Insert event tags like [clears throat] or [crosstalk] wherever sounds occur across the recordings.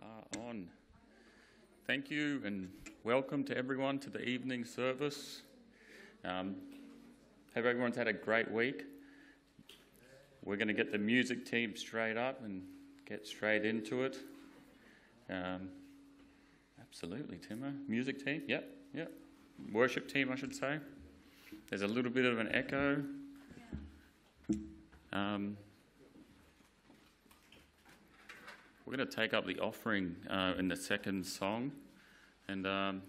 are on. Thank you and welcome to everyone to the evening service. Um, hope everyone's had a great week. We're going to get the music team straight up and get straight into it. Um, absolutely, Timo. Music team, yep, yep. Worship team, I should say. There's a little bit of an echo. Um, we're going to take up the offering uh, in the second song. And um,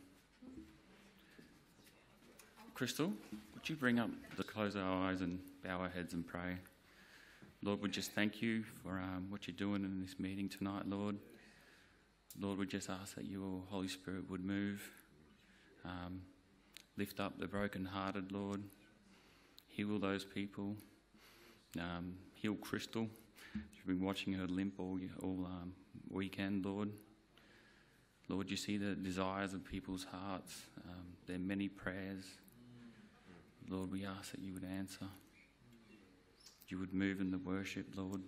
Crystal, would you bring up the close our eyes and bow our heads and pray? Lord, we just thank you for um, what you're doing in this meeting tonight, Lord. Lord, we just ask that your Holy Spirit would move, um, lift up the brokenhearted, Lord, heal those people, um, heal Crystal. You've been watching her limp all, all um, weekend, Lord. Lord, you see the desires of people's hearts, um, their many prayers. Lord, we ask that you would answer. You would move in the worship, Lord.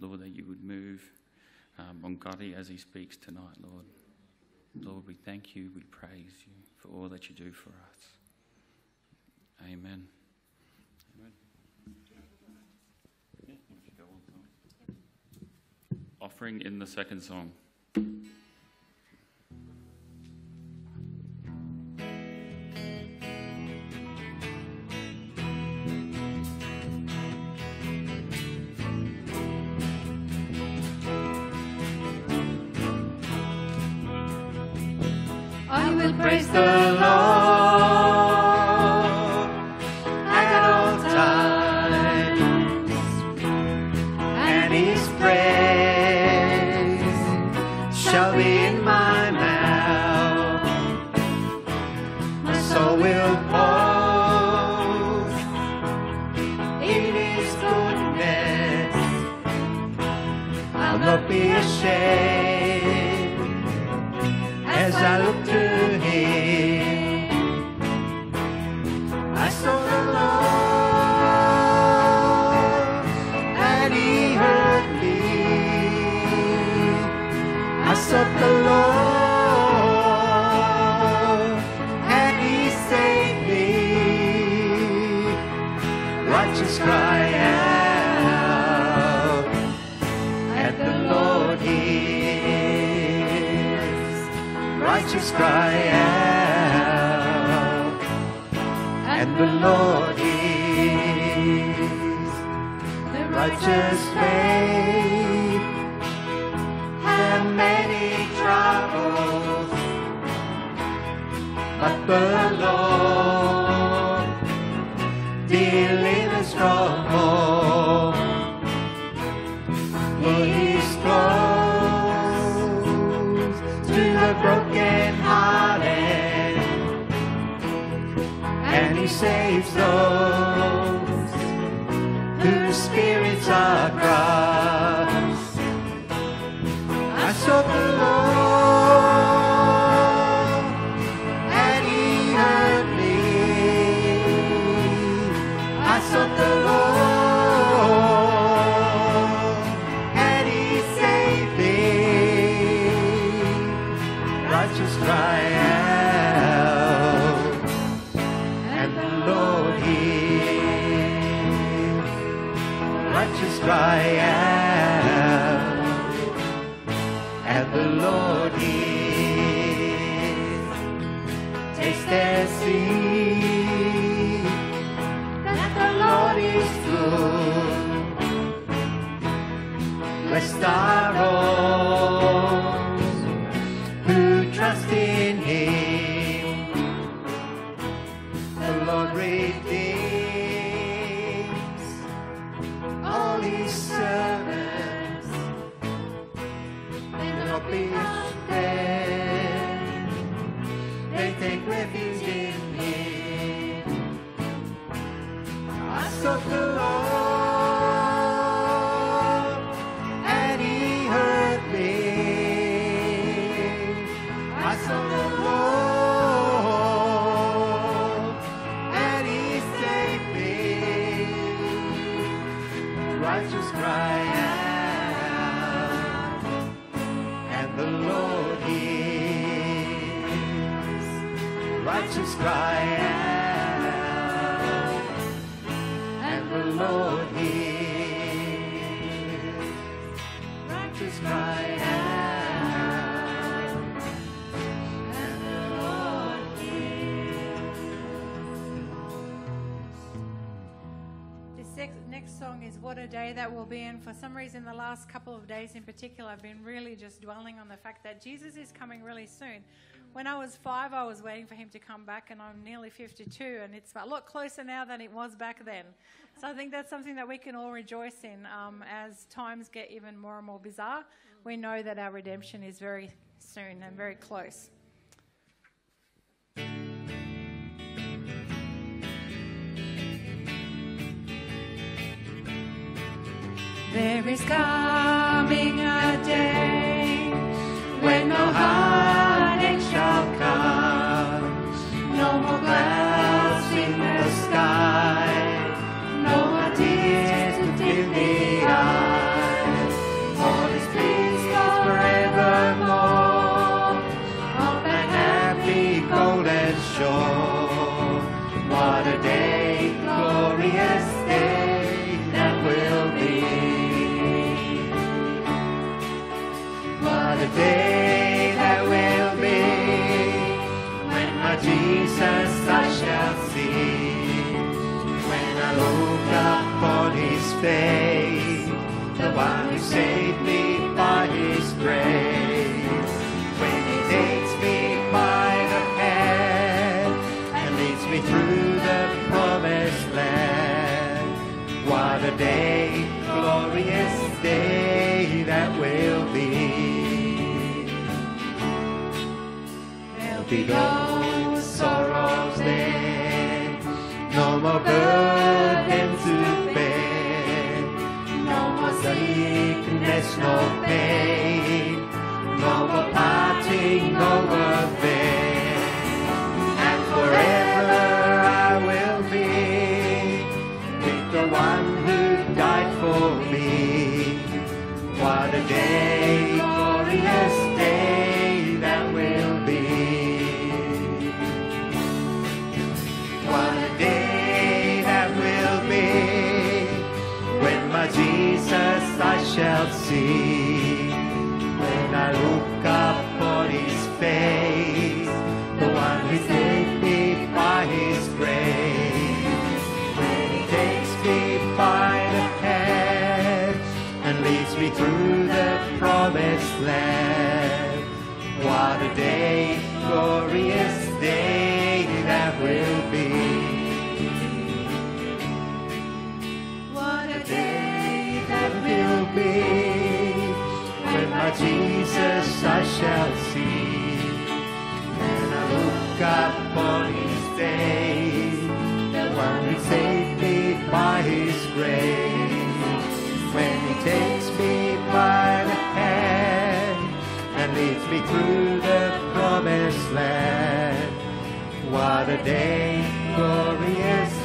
Lord, that you would move um, on Gotti as he speaks tonight, Lord. Lord, we thank you, we praise you for all that you do for us. Amen. Amen. Offering in the second song. I will praise the Lord at all times, and His praise shall be cry out, and the Lord hears. The righteous may and many troubles, but the Lord saves His servants. Will not be And the Lord hears. Righteous and the Lord This sex- next song is What a Day That Will Be. And for some reason, the last couple of days in particular, I've been really just dwelling on the fact that Jesus is coming really soon. When I was five, I was waiting for him to come back, and I'm nearly 52, and it's a lot closer now than it was back then. So I think that's something that we can all rejoice in um, as times get even more and more bizarre. We know that our redemption is very soon and very close. There is coming a day when no heartache face, the one who saved me by his grace. When he takes me by the hand and leads me through the promised land. What a day, glorious day that will be. There'll be no sorrows then, no more burden no pain, no more parting over there, and forever I will be with the one who died for me. What a day, shall see. When I look upon his face, the one who saved me by his grace. When he takes me by the hand and leads me through the promised land. What a day, glorious day that will be. What a day be when my Jesus I shall see. When I look up on his face, the one who saved me by his grace. When he takes me by the hand and leads me through the promised land. What a day, glorious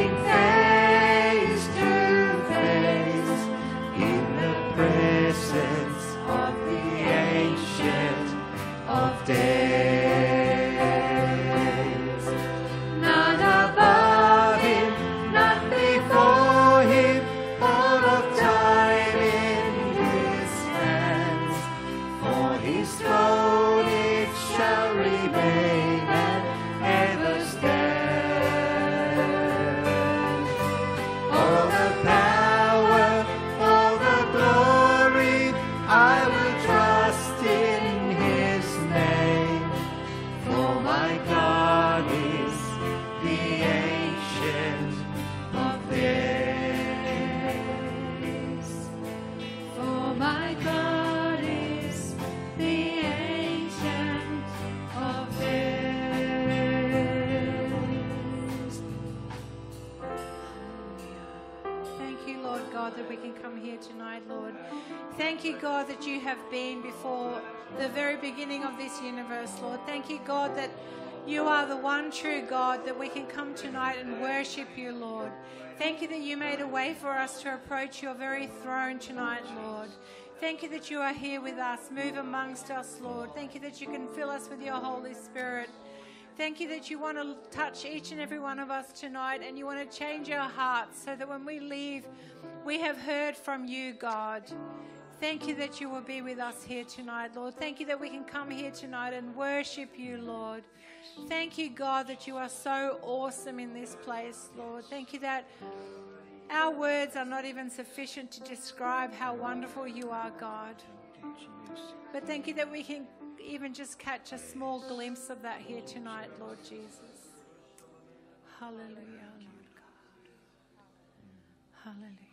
standing Thank you, God, that you are the one true God, that we can come tonight and worship you, Lord. Thank you that you made a way for us to approach your very throne tonight, Lord. Thank you that you are here with us. Move amongst us, Lord. Thank you that you can fill us with your Holy Spirit. Thank you that you want to touch each and every one of us tonight and you want to change our hearts so that when we leave, we have heard from you, God. Thank you that you will be with us here tonight, Lord. Thank you that we can come here tonight and worship you, Lord. Thank you, God, that you are so awesome in this place, Lord. Thank you that our words are not even sufficient to describe how wonderful you are, God. But thank you that we can even just catch a small glimpse of that here tonight, Lord Jesus. Hallelujah, Lord God. Hallelujah,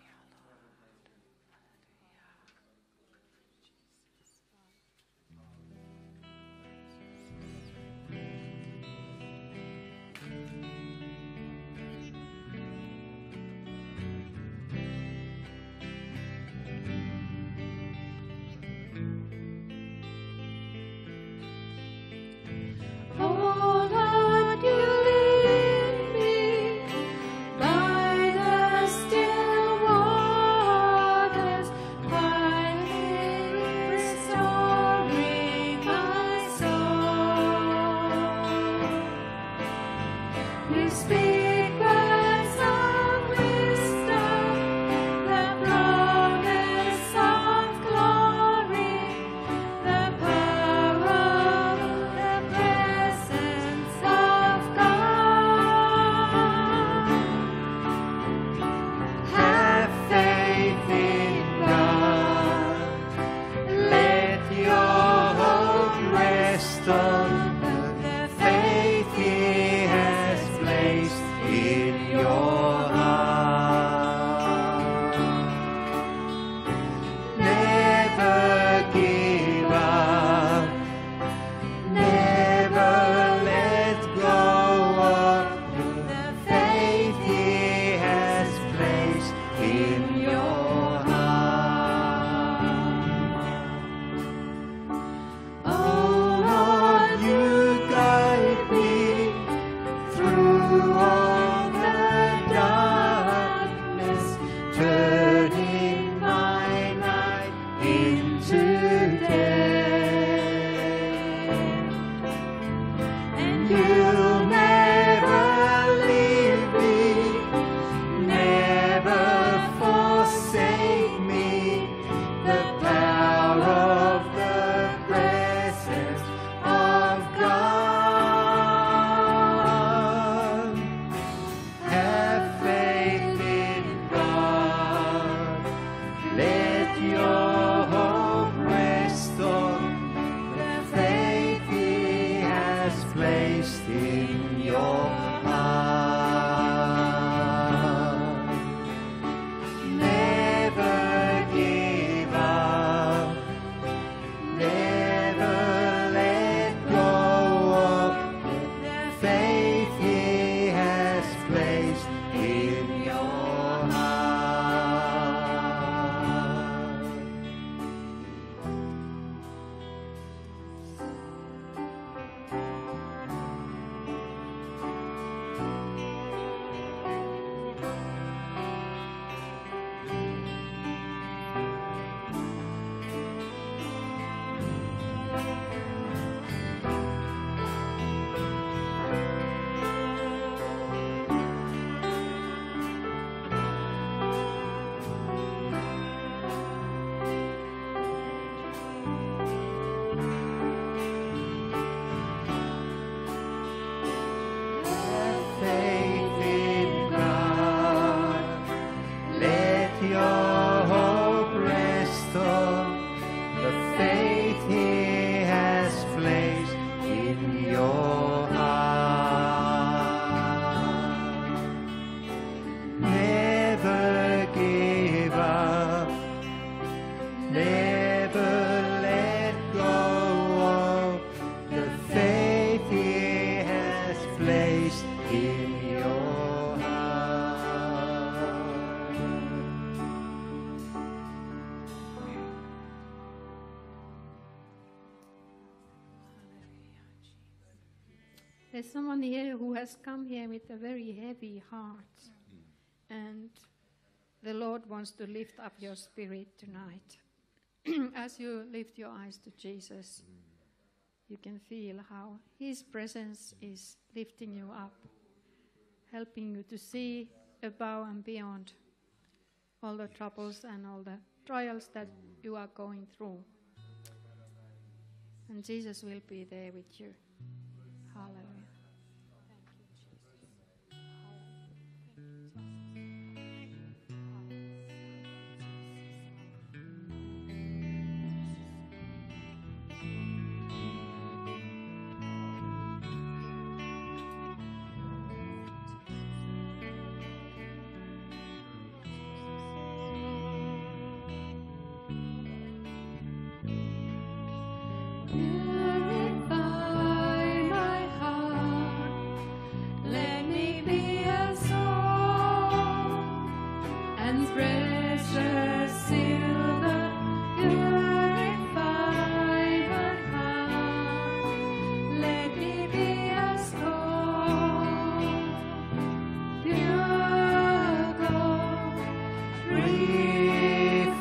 has come here with a very heavy heart. Mm. And the Lord wants to lift up your spirit tonight. [clears throat] As you lift your eyes to Jesus, you can feel how His presence is lifting you up, helping you to see above and beyond all the troubles and all the trials that you are going through. And Jesus will be there with you.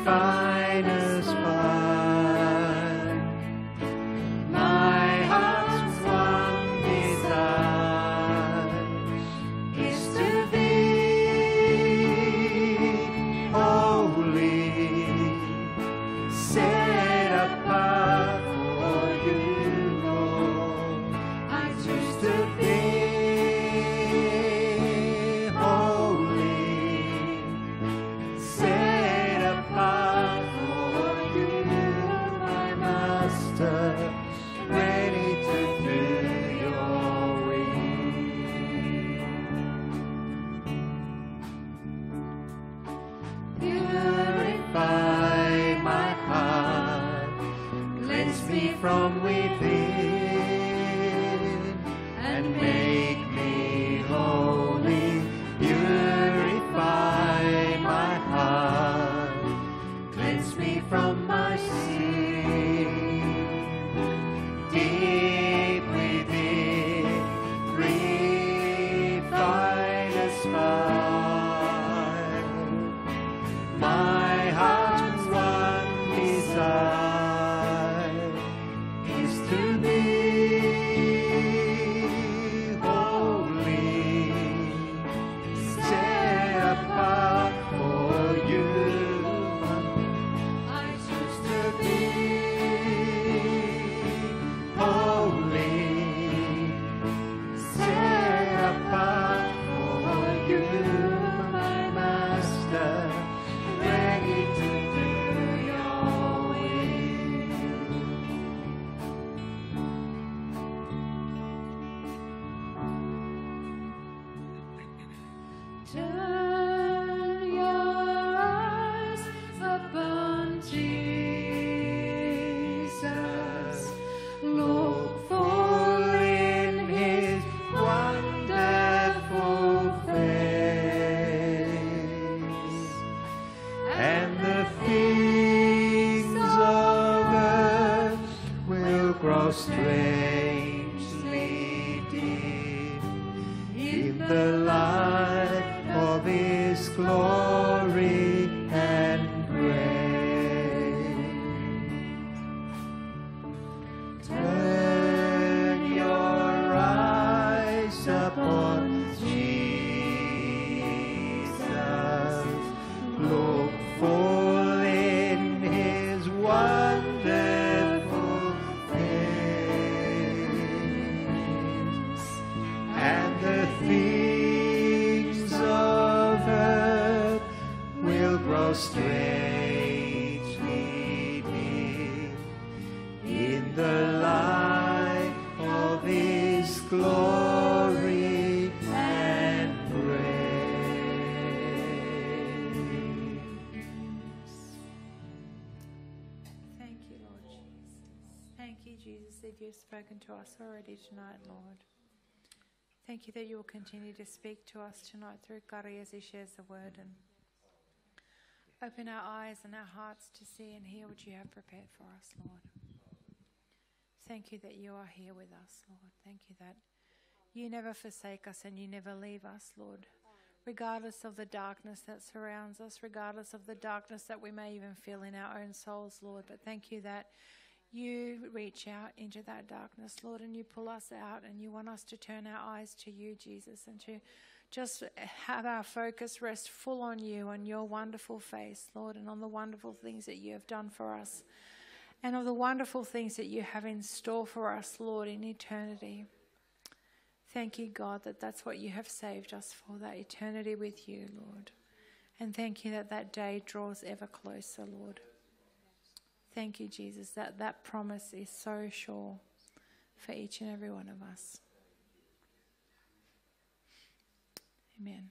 find. to us already tonight, Lord. Thank you that you will continue to speak to us tonight through Kari as he shares the word and open our eyes and our hearts to see and hear what you have prepared for us, Lord. Thank you that you are here with us, Lord. Thank you that you never forsake us and you never leave us, Lord. Regardless of the darkness that surrounds us, regardless of the darkness that we may even feel in our own souls, Lord. But thank you that you reach out into that darkness, Lord, and you pull us out and you want us to turn our eyes to you, Jesus, and to just have our focus rest full on you, on your wonderful face, Lord, and on the wonderful things that you have done for us, and of the wonderful things that you have in store for us, Lord, in eternity. Thank you, God, that that's what you have saved us for, that eternity with you, Lord. And thank you that that day draws ever closer, Lord. Thank you, Jesus, that that promise is so sure for each and every one of us. Amen.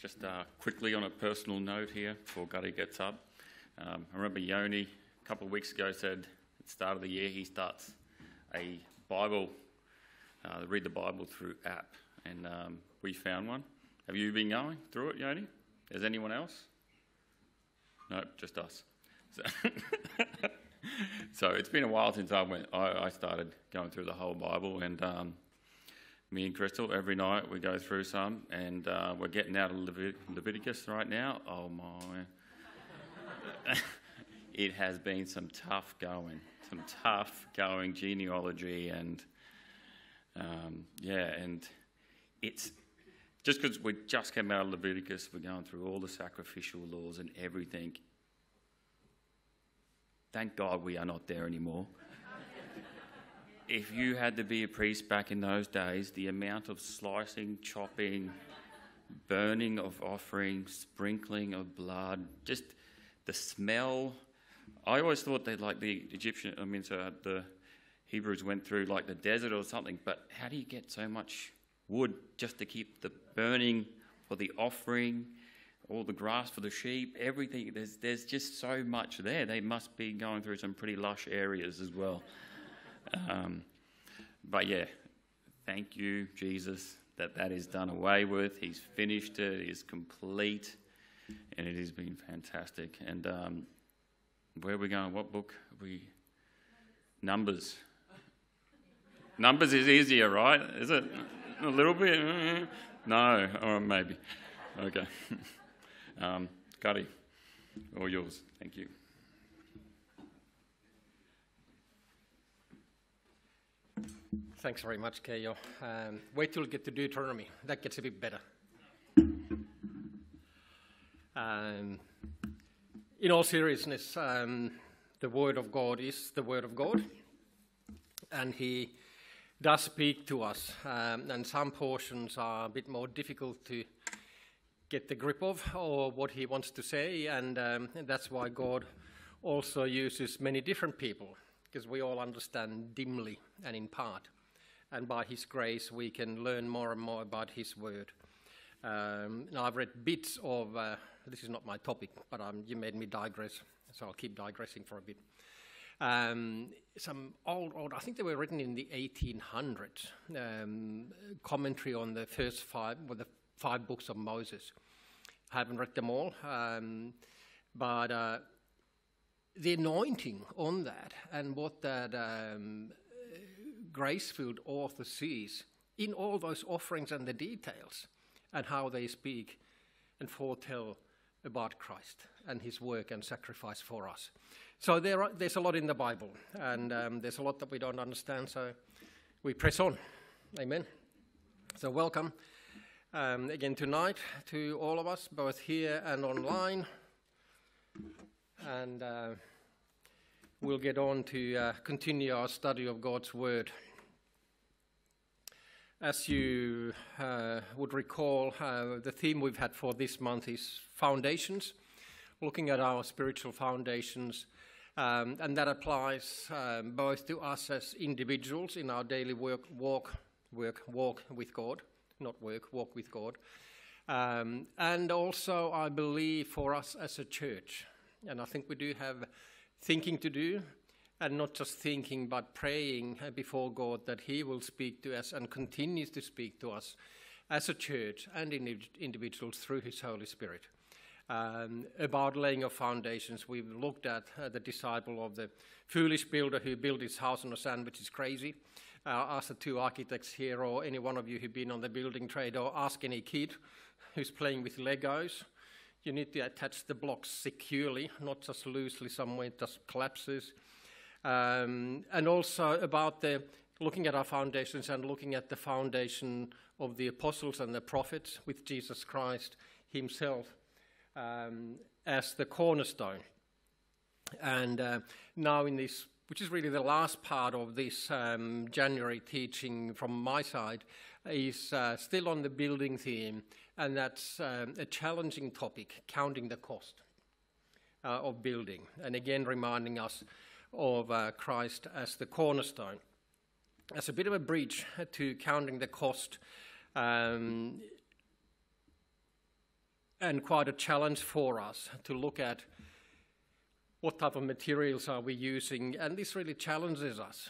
Just uh, quickly on a personal note here before Gutty gets up. Um, I remember Yoni a couple of weeks ago said at the start of the year he starts a Bible, uh, read the Bible through app, and um, we found one. Have you been going through it, Yoni? Is anyone else? No, just us. So, [laughs] so it's been a while since I went. I, I started going through the whole Bible, and um, me and Crystal every night we go through some, and uh, we're getting out of Levit- Leviticus right now. Oh my! [laughs] it has been some tough going, some tough going genealogy, and um, yeah, and it's just because we just came out of Leviticus, we're going through all the sacrificial laws and everything. Thank God we are not there anymore. [laughs] if you had to be a priest back in those days, the amount of slicing, chopping, burning of offerings, sprinkling of blood, just the smell. I always thought that like the Egyptian, I mean, so the Hebrews went through like the desert or something, but how do you get so much wood just to keep the burning for the offering, all the grass for the sheep, everything. There's, there's just so much there. They must be going through some pretty lush areas as well. Um, but yeah, thank you, Jesus, that that is done away with. He's finished it, it is complete, and it has been fantastic. And um, where are we going? What book? Are we Numbers. Numbers is easier, right? Is it? A little bit? No, or maybe. Okay. [laughs] Um, Gutty, all yours. Thank you. Thanks very much, Keo. Um, wait till we get to Deuteronomy. That gets a bit better. Um, in all seriousness, um, the Word of God is the Word of God, and He does speak to us. Um, and some portions are a bit more difficult to get the grip of, or what He wants to say, and, um, that's why God also uses many different people, because we all understand dimly and in part and by His grace we can learn more and more about His Word. Um, now I've read bits of, uh, this is not my topic, but um, you made me digress, so I'll keep digressing for a bit. Um, some old, old, I think they were written in the 1800s, um, commentary on the first five, well, the five books of Moses. I haven't read them all, um, but uh, the anointing on that and what that um, grace-filled author sees in all those offerings and the details and how they speak and foretell about Christ and his work and sacrifice for us. So there are, there's a lot in the Bible, and um, there's a lot that we don't understand, so we press on. Amen. So, welcome um, again tonight to all of us, both here and online. And uh, we'll get on to uh, continue our study of God's Word. As you uh, would recall, uh, the theme we've had for this month is foundations, looking at our spiritual foundations. Um, and that applies um, both to us as individuals in our daily work, walk, work, walk with God, not work, walk with God, Um, and also, I believe for us as a church, and I think we do have thinking to do, and not just thinking, but praying before God that He will speak to us and continues to speak to us as a church and indi- individuals through His Holy Spirit. Um, about laying of foundations, we've looked at uh, the disciple of the foolish builder who built his house on the sand, which is crazy. Uh, ask the two architects here, or any one of you who've been on the building trade, or ask any kid who's playing with Legos. You need to attach the blocks securely, not just loosely somewhere it just collapses. Um, and also about the looking at our foundations and looking at the foundation of the apostles and the prophets with Jesus Christ Himself um, as the cornerstone. And uh, now, in this, which is really the last part of this um, January teaching from my side, is uh, still on the building theme, and that's um, a challenging topic counting the cost uh, of building. And again, reminding us of uh, Christ as the cornerstone. As a bit of a bridge to counting the cost, um, and quite a challenge for us to look at what type of materials are we using, and this really challenges us,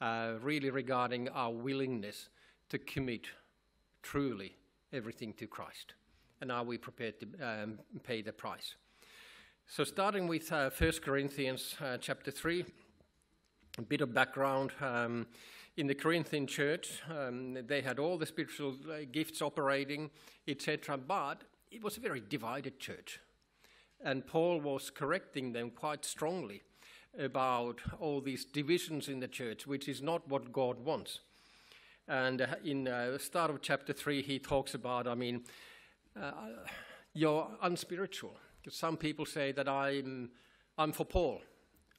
uh, really regarding our willingness to commit truly everything to Christ, and are we prepared to um, pay the price? So, starting with uh, 1 Corinthians uh, chapter 3, a bit of background. Um, in the Corinthian church, um, they had all the spiritual uh, gifts operating, etc., but it was a very divided church. And Paul was correcting them quite strongly about all these divisions in the church, which is not what God wants. And uh, in uh, the start of chapter 3, he talks about, I mean, uh, you're unspiritual. Some people say that I'm, I'm for Paul,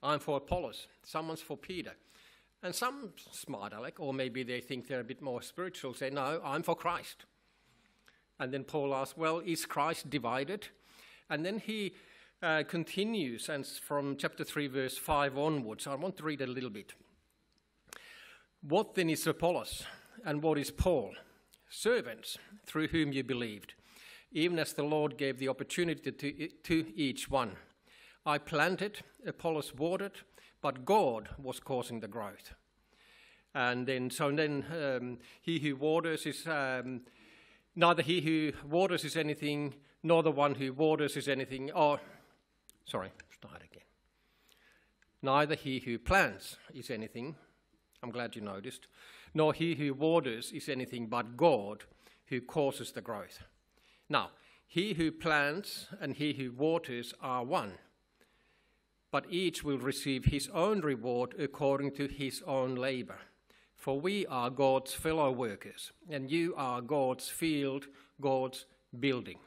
I'm for Apollos, someone's for Peter. And some smart aleck, or maybe they think they're a bit more spiritual, say, No, I'm for Christ. And then Paul asks, Well, is Christ divided? And then he uh, continues, and from chapter 3, verse 5 onwards, I want to read a little bit. What then is Apollos, and what is Paul? Servants through whom you believed, even as the Lord gave the opportunity to, to each one. I planted, Apollos watered, but God was causing the growth. And then, so then, um, he who waters is um, neither he who waters is anything, nor the one who waters is anything. Oh, sorry, start again. Neither he who plants is anything. I'm glad you noticed. Nor he who waters is anything but God who causes the growth. Now, he who plants and he who waters are one but each will receive his own reward according to his own labor. For we are God's fellow workers, and you are God's field, God's building.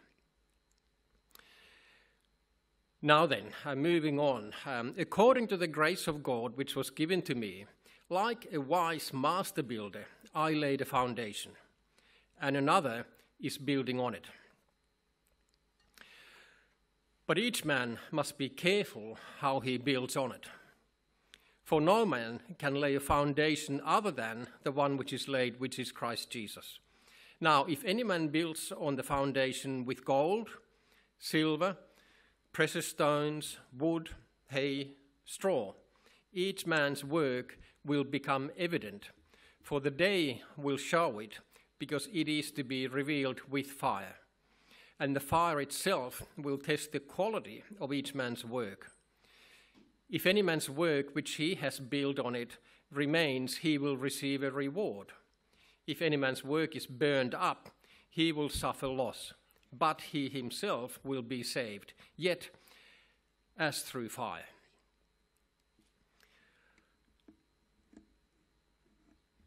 Now then, I'm moving on. Um, according to the grace of God which was given to me, like a wise master builder, I laid a foundation, and another is building on it. But each man must be careful how he builds on it. For no man can lay a foundation other than the one which is laid, which is Christ Jesus. Now, if any man builds on the foundation with gold, silver, precious stones, wood, hay, straw, each man's work will become evident, for the day will show it, because it is to be revealed with fire. And the fire itself will test the quality of each man's work. If any man's work which he has built on it remains, he will receive a reward. If any man's work is burned up, he will suffer loss, but he himself will be saved, yet as through fire.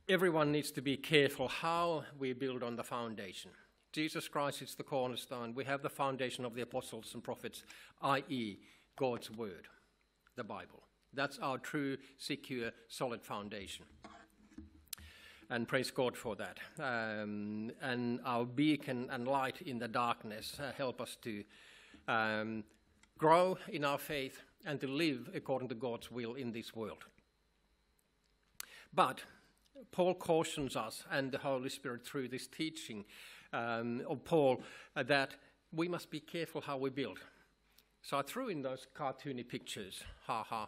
Everyone needs to be careful how we build on the foundation. Jesus Christ is the cornerstone. We have the foundation of the apostles and prophets, i.e., God's word, the Bible. That's our true, secure, solid foundation. And praise God for that. Um, and our beacon and light in the darkness uh, help us to um, grow in our faith and to live according to God's will in this world. But Paul cautions us and the Holy Spirit through this teaching um, of Paul uh, that we must be careful how we build. So I threw in those cartoony pictures. Ha ha.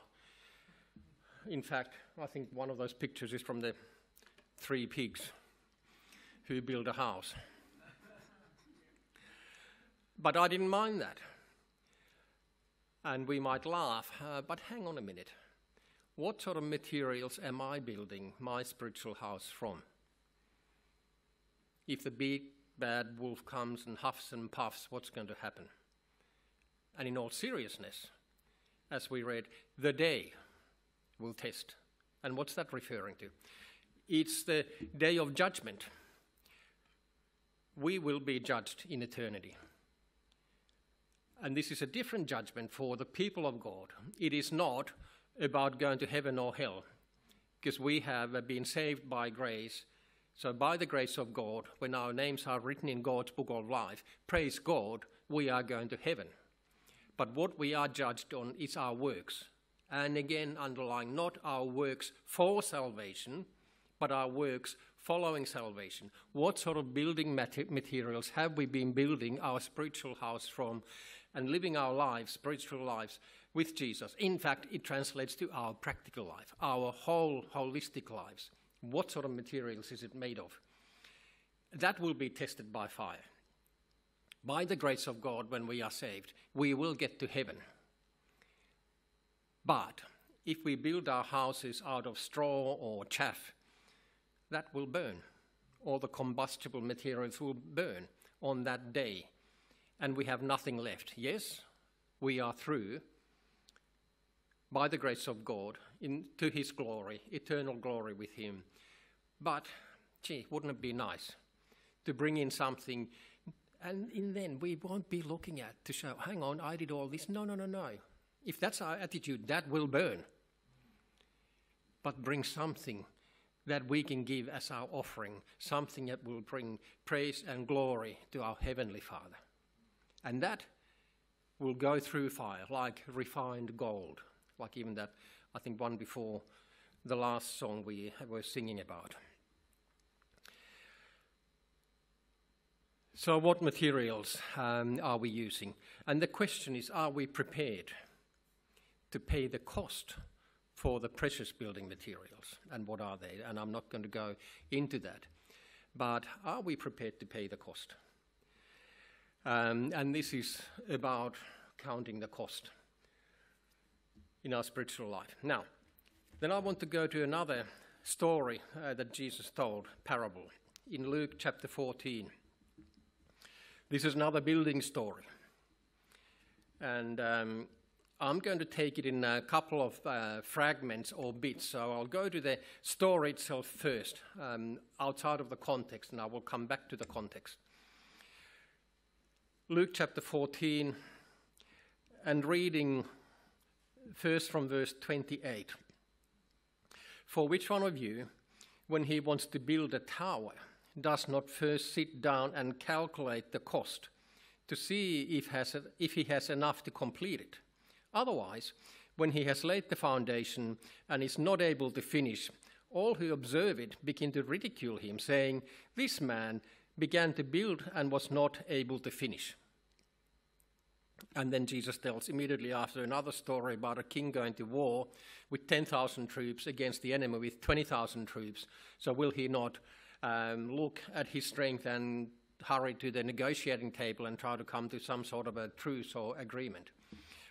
In fact, I think one of those pictures is from the three pigs who build a house. but I didn't mind that. And we might laugh, uh, but hang on a minute. What sort of materials am I building my spiritual house from? If the big bad wolf comes and huffs and puffs, what's going to happen? And in all seriousness, as we read, the day will test. And what's that referring to? It's the day of judgment. We will be judged in eternity. And this is a different judgment for the people of God. It is not about going to heaven or hell, because we have been saved by grace. So, by the grace of God, when our names are written in God's book of life, praise God, we are going to heaven. But what we are judged on is our works. And again, underlying not our works for salvation, but our works following salvation. What sort of building materials have we been building our spiritual house from and living our lives, spiritual lives, with Jesus? In fact, it translates to our practical life, our whole holistic lives. What sort of materials is it made of? That will be tested by fire. By the grace of God, when we are saved, we will get to heaven. But if we build our houses out of straw or chaff, that will burn. All the combustible materials will burn on that day, and we have nothing left. Yes, we are through by the grace of God into His glory, eternal glory with Him. But, gee, wouldn't it be nice to bring in something, and in then we won't be looking at to show, hang on, I did all this. No, no, no, no. If that's our attitude, that will burn. But bring something that we can give as our offering, something that will bring praise and glory to our Heavenly Father. And that will go through fire like refined gold, like even that, I think, one before the last song we were singing about. So, what materials um, are we using? And the question is are we prepared to pay the cost for the precious building materials and what are they? And I'm not going to go into that. But are we prepared to pay the cost? Um, and this is about counting the cost in our spiritual life. Now, then I want to go to another story uh, that Jesus told, parable, in Luke chapter 14. This is another building story. And um, I'm going to take it in a couple of uh, fragments or bits. So I'll go to the story itself first, um, outside of the context, and I will come back to the context. Luke chapter 14, and reading first from verse 28. For which one of you, when he wants to build a tower, does not first sit down and calculate the cost to see if, has, if he has enough to complete it? Otherwise, when he has laid the foundation and is not able to finish, all who observe it begin to ridicule him, saying, This man began to build and was not able to finish. And then Jesus tells immediately after another story about a king going to war with 10,000 troops against the enemy with 20,000 troops. So, will he not um, look at his strength and hurry to the negotiating table and try to come to some sort of a truce or agreement?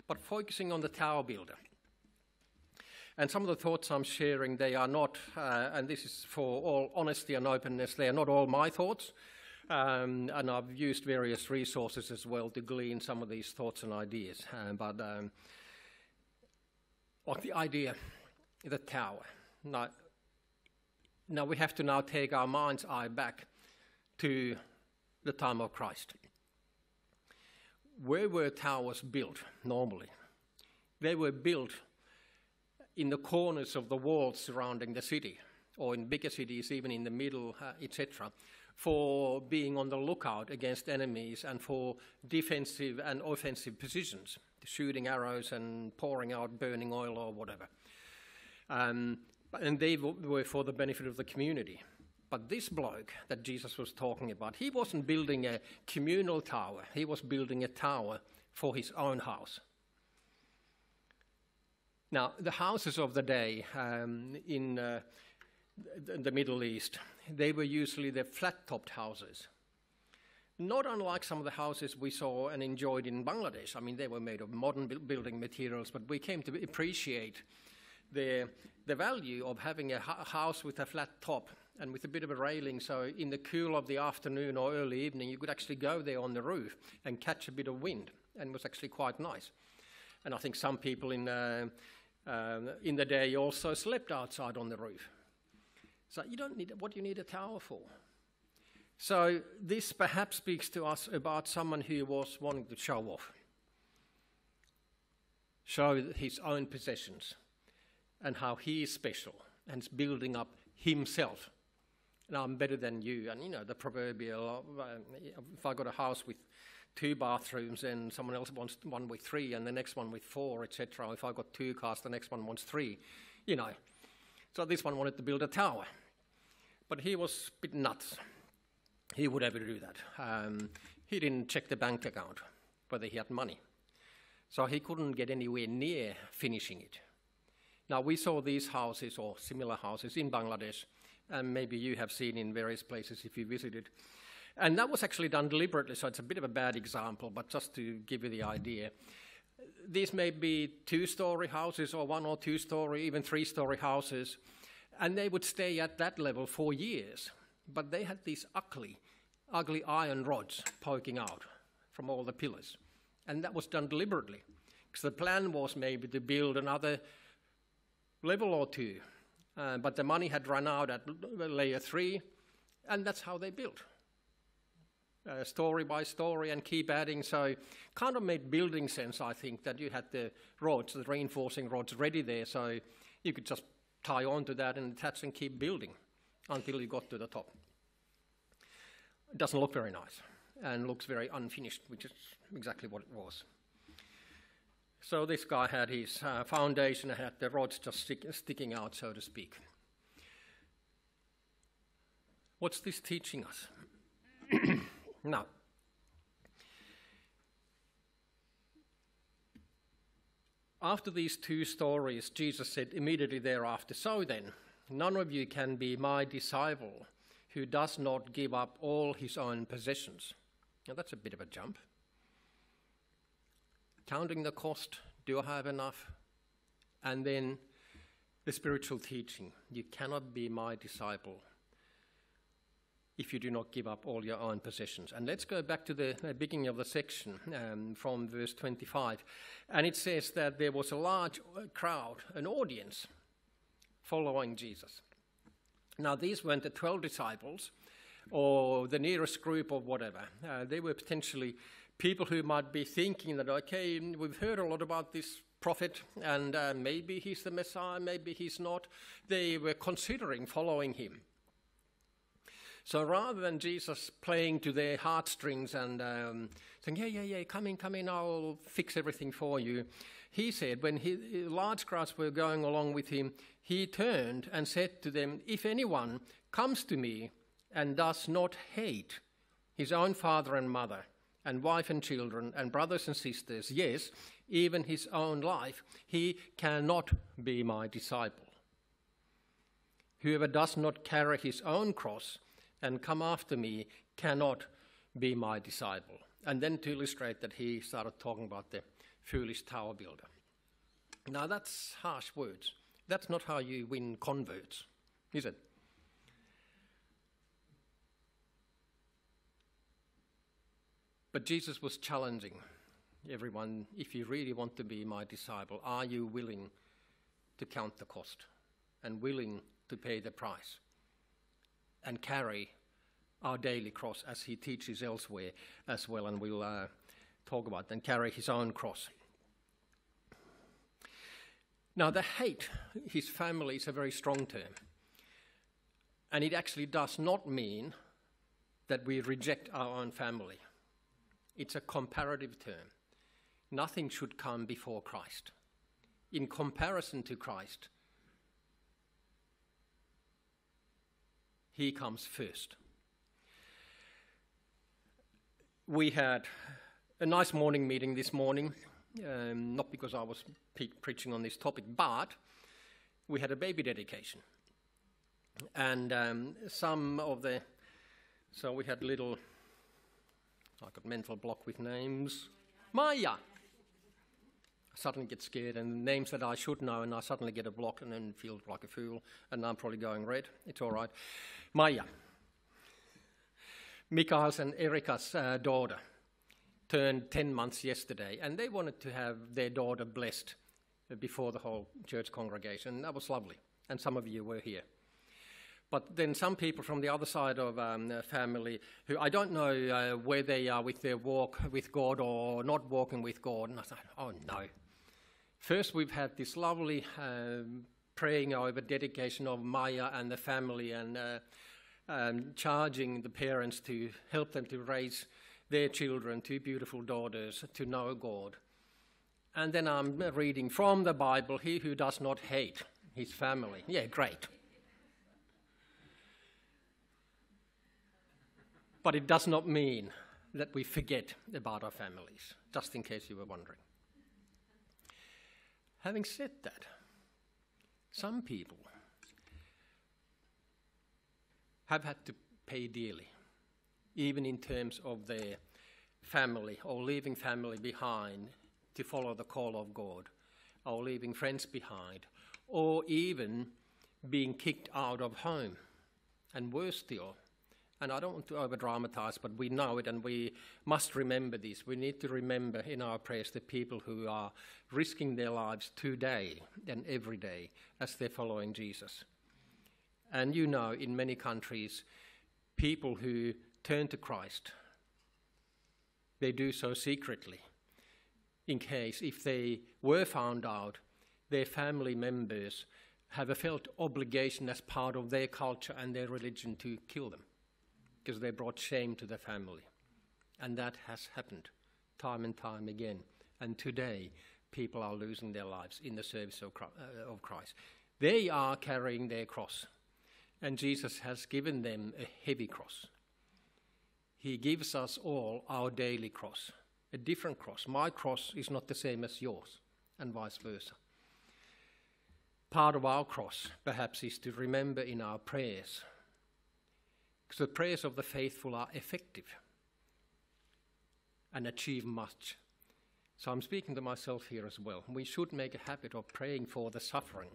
but focusing on the tower builder. And some of the thoughts I'm sharing, they are not, uh, and this is for all honesty and openness, they are not all my thoughts. Um, and I've used various resources as well to glean some of these thoughts and ideas. Uh, but um, the idea, the tower. Now, now we have to now take our mind's eye back to the time of Christ where were towers built normally? They were built in the corners of the walls surrounding the city, or in bigger cities, even in the middle, uh, etc., for being on the lookout against enemies and for defensive and offensive positions, shooting arrows and pouring out burning oil or whatever. Um, and they were for the benefit of the community. But this bloke that Jesus was talking about, he wasn't building a communal tower, he was building a tower for his own house. Now, the houses of the day um, in uh, the, the Middle East, they were usually the flat topped houses. Not unlike some of the houses we saw and enjoyed in Bangladesh. I mean, they were made of modern bu- building materials, but we came to appreciate the, the value of having a house with a flat top and with a bit of a railing. So, in the cool of the afternoon or early evening, you could actually go there on the roof and catch a bit of wind, and it was actually quite nice. And I think some people in, uh, um, in the day also slept outside on the roof. So, you don't need what you need a tower for? So, this perhaps speaks to us about someone who was wanting to show off, show his own possessions, and how he is special, and building up himself. And I'm better than you. And you know, the proverbial uh, if I got a house with two bathrooms and someone else wants one with three, and the next one with four, etc., if I got two cars, the next one wants three, you know. So this one wanted to build a tower. But he was a bit nuts he would ever do that. Um, he didn't check the bank account whether he had money. So he couldn't get anywhere near finishing it. Now, we saw these houses or similar houses in Bangladesh, and maybe you have seen in various places if you visited. And that was actually done deliberately, so it's a bit of a bad example, but just to give you the idea. These may be two story houses, or one or two story, even three story houses, and they would stay at that level for years but they had these ugly, ugly iron rods poking out from all the pillars. And that was done deliberately, because the plan was maybe to build another level or two, uh, but the money had run out at layer three, and that's how they built. Uh, story by story and keep adding. So, kind of made building sense, I think, that you had the rods, the reinforcing rods ready there, so you could just tie on to that and attach and keep building until you got to the top. It doesn't look very nice and looks very unfinished, which is exactly what it was. So this guy had his uh, foundation, had the rods just stick, sticking out, so to speak. What's this teaching us? [coughs] now, after these two stories, Jesus said immediately thereafter, So then, None of you can be my disciple who does not give up all his own possessions. Now that's a bit of a jump. Counting the cost, do I have enough? And then the spiritual teaching you cannot be my disciple if you do not give up all your own possessions. And let's go back to the beginning of the section um, from verse 25. And it says that there was a large uh, crowd, an audience following Jesus. Now, these weren't the 12 disciples or the nearest group or whatever. Uh, they were potentially people who might be thinking that, okay, we've heard a lot about this prophet and uh, maybe he's the Messiah, maybe he's not. They were considering following him. So rather than Jesus playing to their heartstrings and um, saying, yeah, yeah, yeah, come in, come in, I'll fix everything for you, he said, when he, large crowds were going along with him, he turned and said to them, If anyone comes to me and does not hate his own father and mother, and wife and children, and brothers and sisters, yes, even his own life, he cannot be my disciple. Whoever does not carry his own cross and come after me cannot be my disciple. And then to illustrate that, he started talking about the foolish tower builder. Now, that's harsh words. That's not how you win converts, is it? But Jesus was challenging everyone if you really want to be my disciple, are you willing to count the cost and willing to pay the price and carry our daily cross as he teaches elsewhere as well, and we'll uh, talk about and carry his own cross. Now, the hate his family is a very strong term. And it actually does not mean that we reject our own family. It's a comparative term. Nothing should come before Christ. In comparison to Christ, He comes first. We had a nice morning meeting this morning, um, not because I was pe- preaching on this topic, but we had a baby dedication. And um, some of the, so we had little, I got mental block with names. Maya! Suddenly get scared, and names that I should know, and I suddenly get a block and then feel like a fool, and I'm probably going red. It's all right. Maya. Mikael's and Erika's uh, daughter turned 10 months yesterday, and they wanted to have their daughter blessed before the whole church congregation. That was lovely, and some of you were here. But then some people from the other side of um, the family who I don't know uh, where they are with their walk with God or not walking with God, and I thought, oh no. First, we've had this lovely um, praying over dedication of Maya and the family and uh, um, charging the parents to help them to raise their children, two beautiful daughters, to know God. And then I'm reading from the Bible, he who does not hate his family. Yeah, great. But it does not mean that we forget about our families, just in case you were wondering. Having said that, some people have had to pay dearly, even in terms of their family or leaving family behind to follow the call of God, or leaving friends behind, or even being kicked out of home. And worse still, and I don't want to over dramatize, but we know it and we must remember this. We need to remember in our prayers the people who are risking their lives today and every day as they're following Jesus. And you know, in many countries, people who turn to Christ, they do so secretly in case if they were found out, their family members have a felt obligation as part of their culture and their religion to kill them because they brought shame to the family. And that has happened time and time again. And today, people are losing their lives in the service of uh, Christ. They are carrying their cross, and Jesus has given them a heavy cross. He gives us all our daily cross, a different cross. My cross is not the same as yours, and vice versa. Part of our cross, perhaps, is to remember in our prayers the prayers of the faithful are effective and achieve much. So I'm speaking to myself here as well. We should make a habit of praying for the suffering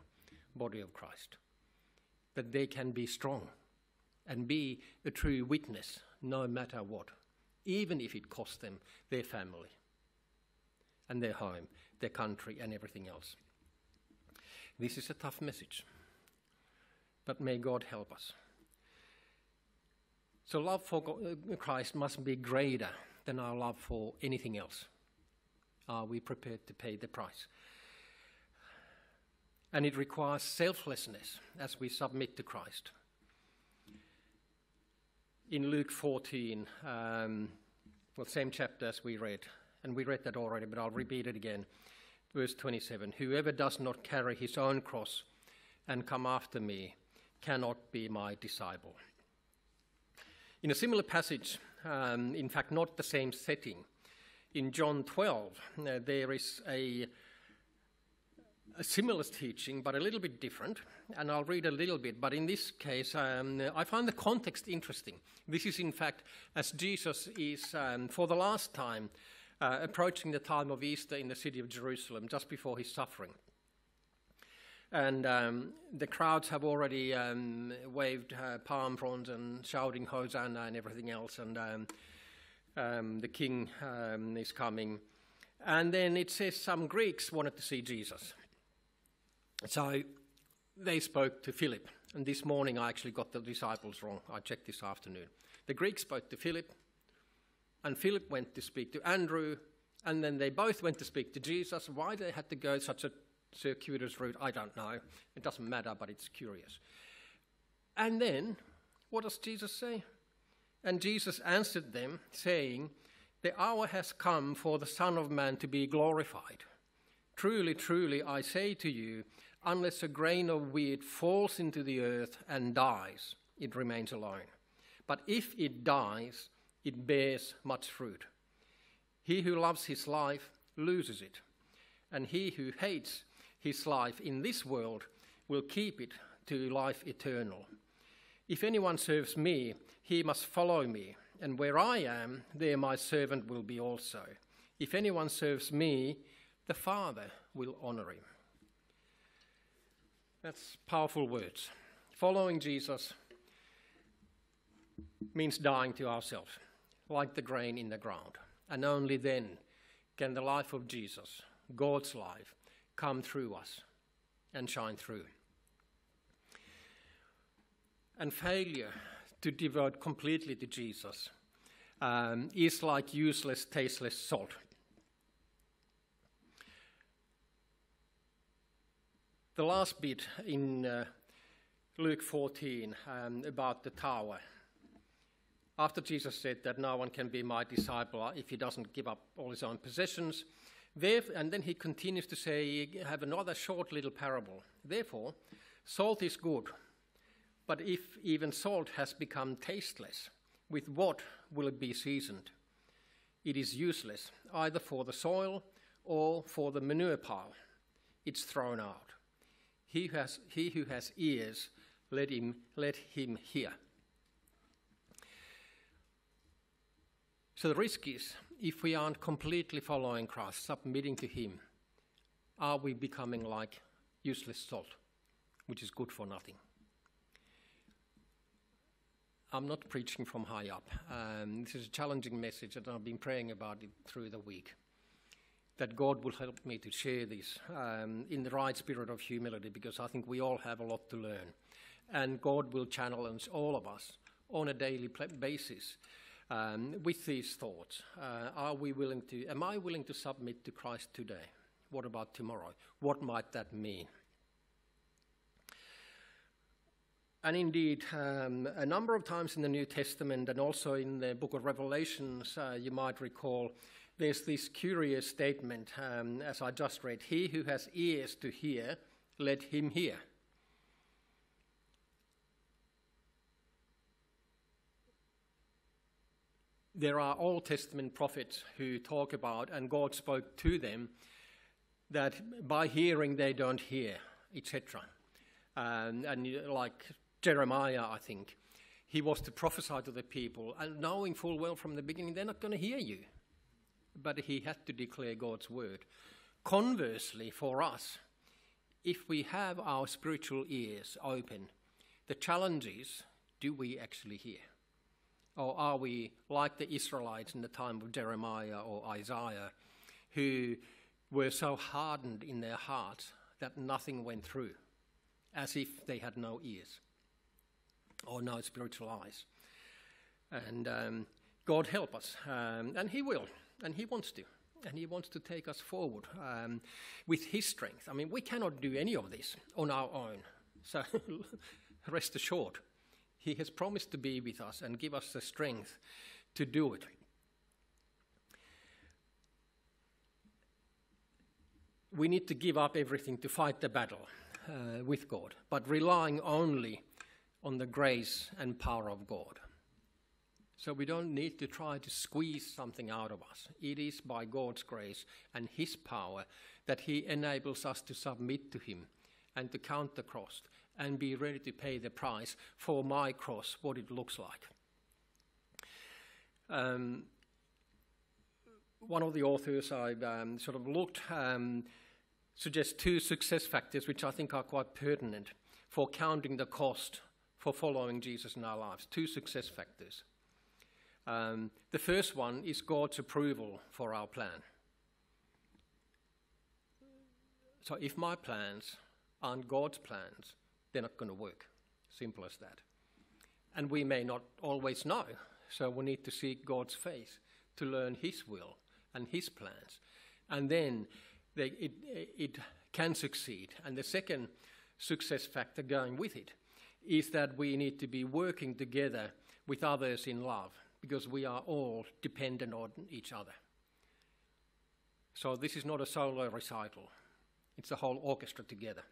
body of Christ, that they can be strong and be a true witness no matter what, even if it costs them their family and their home, their country, and everything else. This is a tough message, but may God help us. So, love for uh, Christ must be greater than our love for anything else. Are we prepared to pay the price? And it requires selflessness as we submit to Christ. In Luke 14, um, well, same chapter as we read, and we read that already, but I'll repeat it again. Verse 27 Whoever does not carry his own cross and come after me cannot be my disciple. In a similar passage, um, in fact, not the same setting, in John 12, uh, there is a, a, similar teaching, but a little bit different, and I'll read a little bit. But in this case, um, I find the context interesting. This is, in fact, as Jesus is, um, for the last time, uh, approaching the time of Easter in the city of Jerusalem, just before his suffering. And um, the crowds have already um, waved uh, palm fronds and shouting Hosanna and everything else. And um, um the king um, is coming. And then it says some Greeks wanted to see Jesus. So they spoke to Philip. And this morning I actually got the disciples wrong. I checked this afternoon. The Greeks spoke to Philip, and Philip went to speak to Andrew, and then they both went to speak to Jesus. Why they had to go such a circuitous route, I don't know. It doesn't matter, but it's curious. And then, what does Jesus say? And Jesus answered them, saying, The hour has come for the Son of Man to be glorified. Truly, truly, I say to you, unless a grain of wheat falls into the earth and dies, it remains alone. But if it dies, it bears much fruit. He who loves his life loses it, and he who hates his life in this world will keep it to life eternal. If anyone serves me, he must follow me, and where I am, there my servant will be also. If anyone serves me, the Father will honor him. That's powerful words. Following Jesus means dying to ourselves, like the grain in the ground. And only then can the life of Jesus, God's life, come through us and shine through. And failure to devote completely to Jesus um, is like useless, tasteless salt. The last bit in uh, Luke 14 um, about the tower. After Jesus said that no one can be my disciple if he doesn't give up all his own possessions, Theref- and then he continues to say, have another short little parable. Therefore, salt is good, but if even salt has become tasteless, with what will it be seasoned? It is useless, either for the soil or for the manure pile. It's thrown out. He who has, he who has ears, let him, let him hear. So the risk is if we aren't completely following Christ, submitting to Him, are we becoming like useless salt, which is good for nothing? I'm not preaching from high up. Um, this is a challenging message, and I've been praying about it through the week. That God will help me to share this um, in the right spirit of humility, because I think we all have a lot to learn. And God will challenge all of us on a daily basis um, with these thoughts. Uh, are we willing to, am I willing to submit to Christ today? What about tomorrow? What might that mean? And indeed, um, a number of times in the New Testament and also in the book of Revelations, uh, you might recall, there's this curious statement, um, as I just read He who has ears to hear, let him hear. There are Old Testament prophets who talk about, and God spoke to them, that by hearing they don't hear, etc. Um, and, and like Jeremiah, I think, he was to prophesy to the people, and knowing full well from the beginning they're not going to hear you. But he had to declare God's word. Conversely, for us, if we have our spiritual ears open, the challenge is do we actually hear? Or are we like the Israelites in the time of Jeremiah or Isaiah, who were so hardened in their hearts that nothing went through, as if they had no ears or no spiritual eyes? And um, God help us, um, and He will, and He wants to. And he wants to take us forward um, with his strength. I mean, we cannot do any of this on our own. So [laughs] rest assured, he has promised to be with us and give us the strength to do it. We need to give up everything to fight the battle uh, with God, but relying only on the grace and power of God. So we don't need to try to squeeze something out of us. It is by God's grace and His power that He enables us to submit to Him and to count the cost and be ready to pay the price for my cross, what it looks like. Um, one of the authors I um, sort of looked um, suggests two success factors which I think are quite pertinent for counting the cost for following Jesus in our lives. Two success factors. Um, the first one is God's approval for our plan. So if my plans aren't God's plans, they're not going to work. Simple as that. And we may not always know, so we need to seek God's face to learn His will and His plans. And then they, it, it can succeed. And the second success factor going with it is that we need to be working together with others in love because we are all dependent on each other. So this is not a solo recital, it's a whole orchestra together.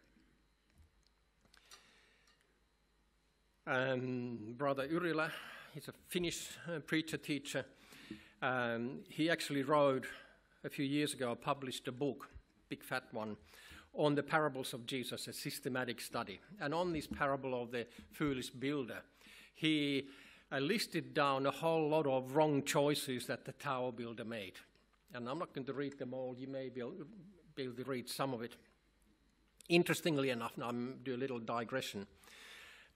Um, Brother Yrjölä, he's a Finnish uh, preacher teacher. Um, he actually wrote a few years ago, published a book, big fat one, on the parables of Jesus, a systematic study. And on this parable of the foolish builder, he uh, listed down a whole lot of wrong choices that the tower builder made. And I'm not going to read them all, you may be able, be able to read some of it. Interestingly enough, now I'm do a little digression.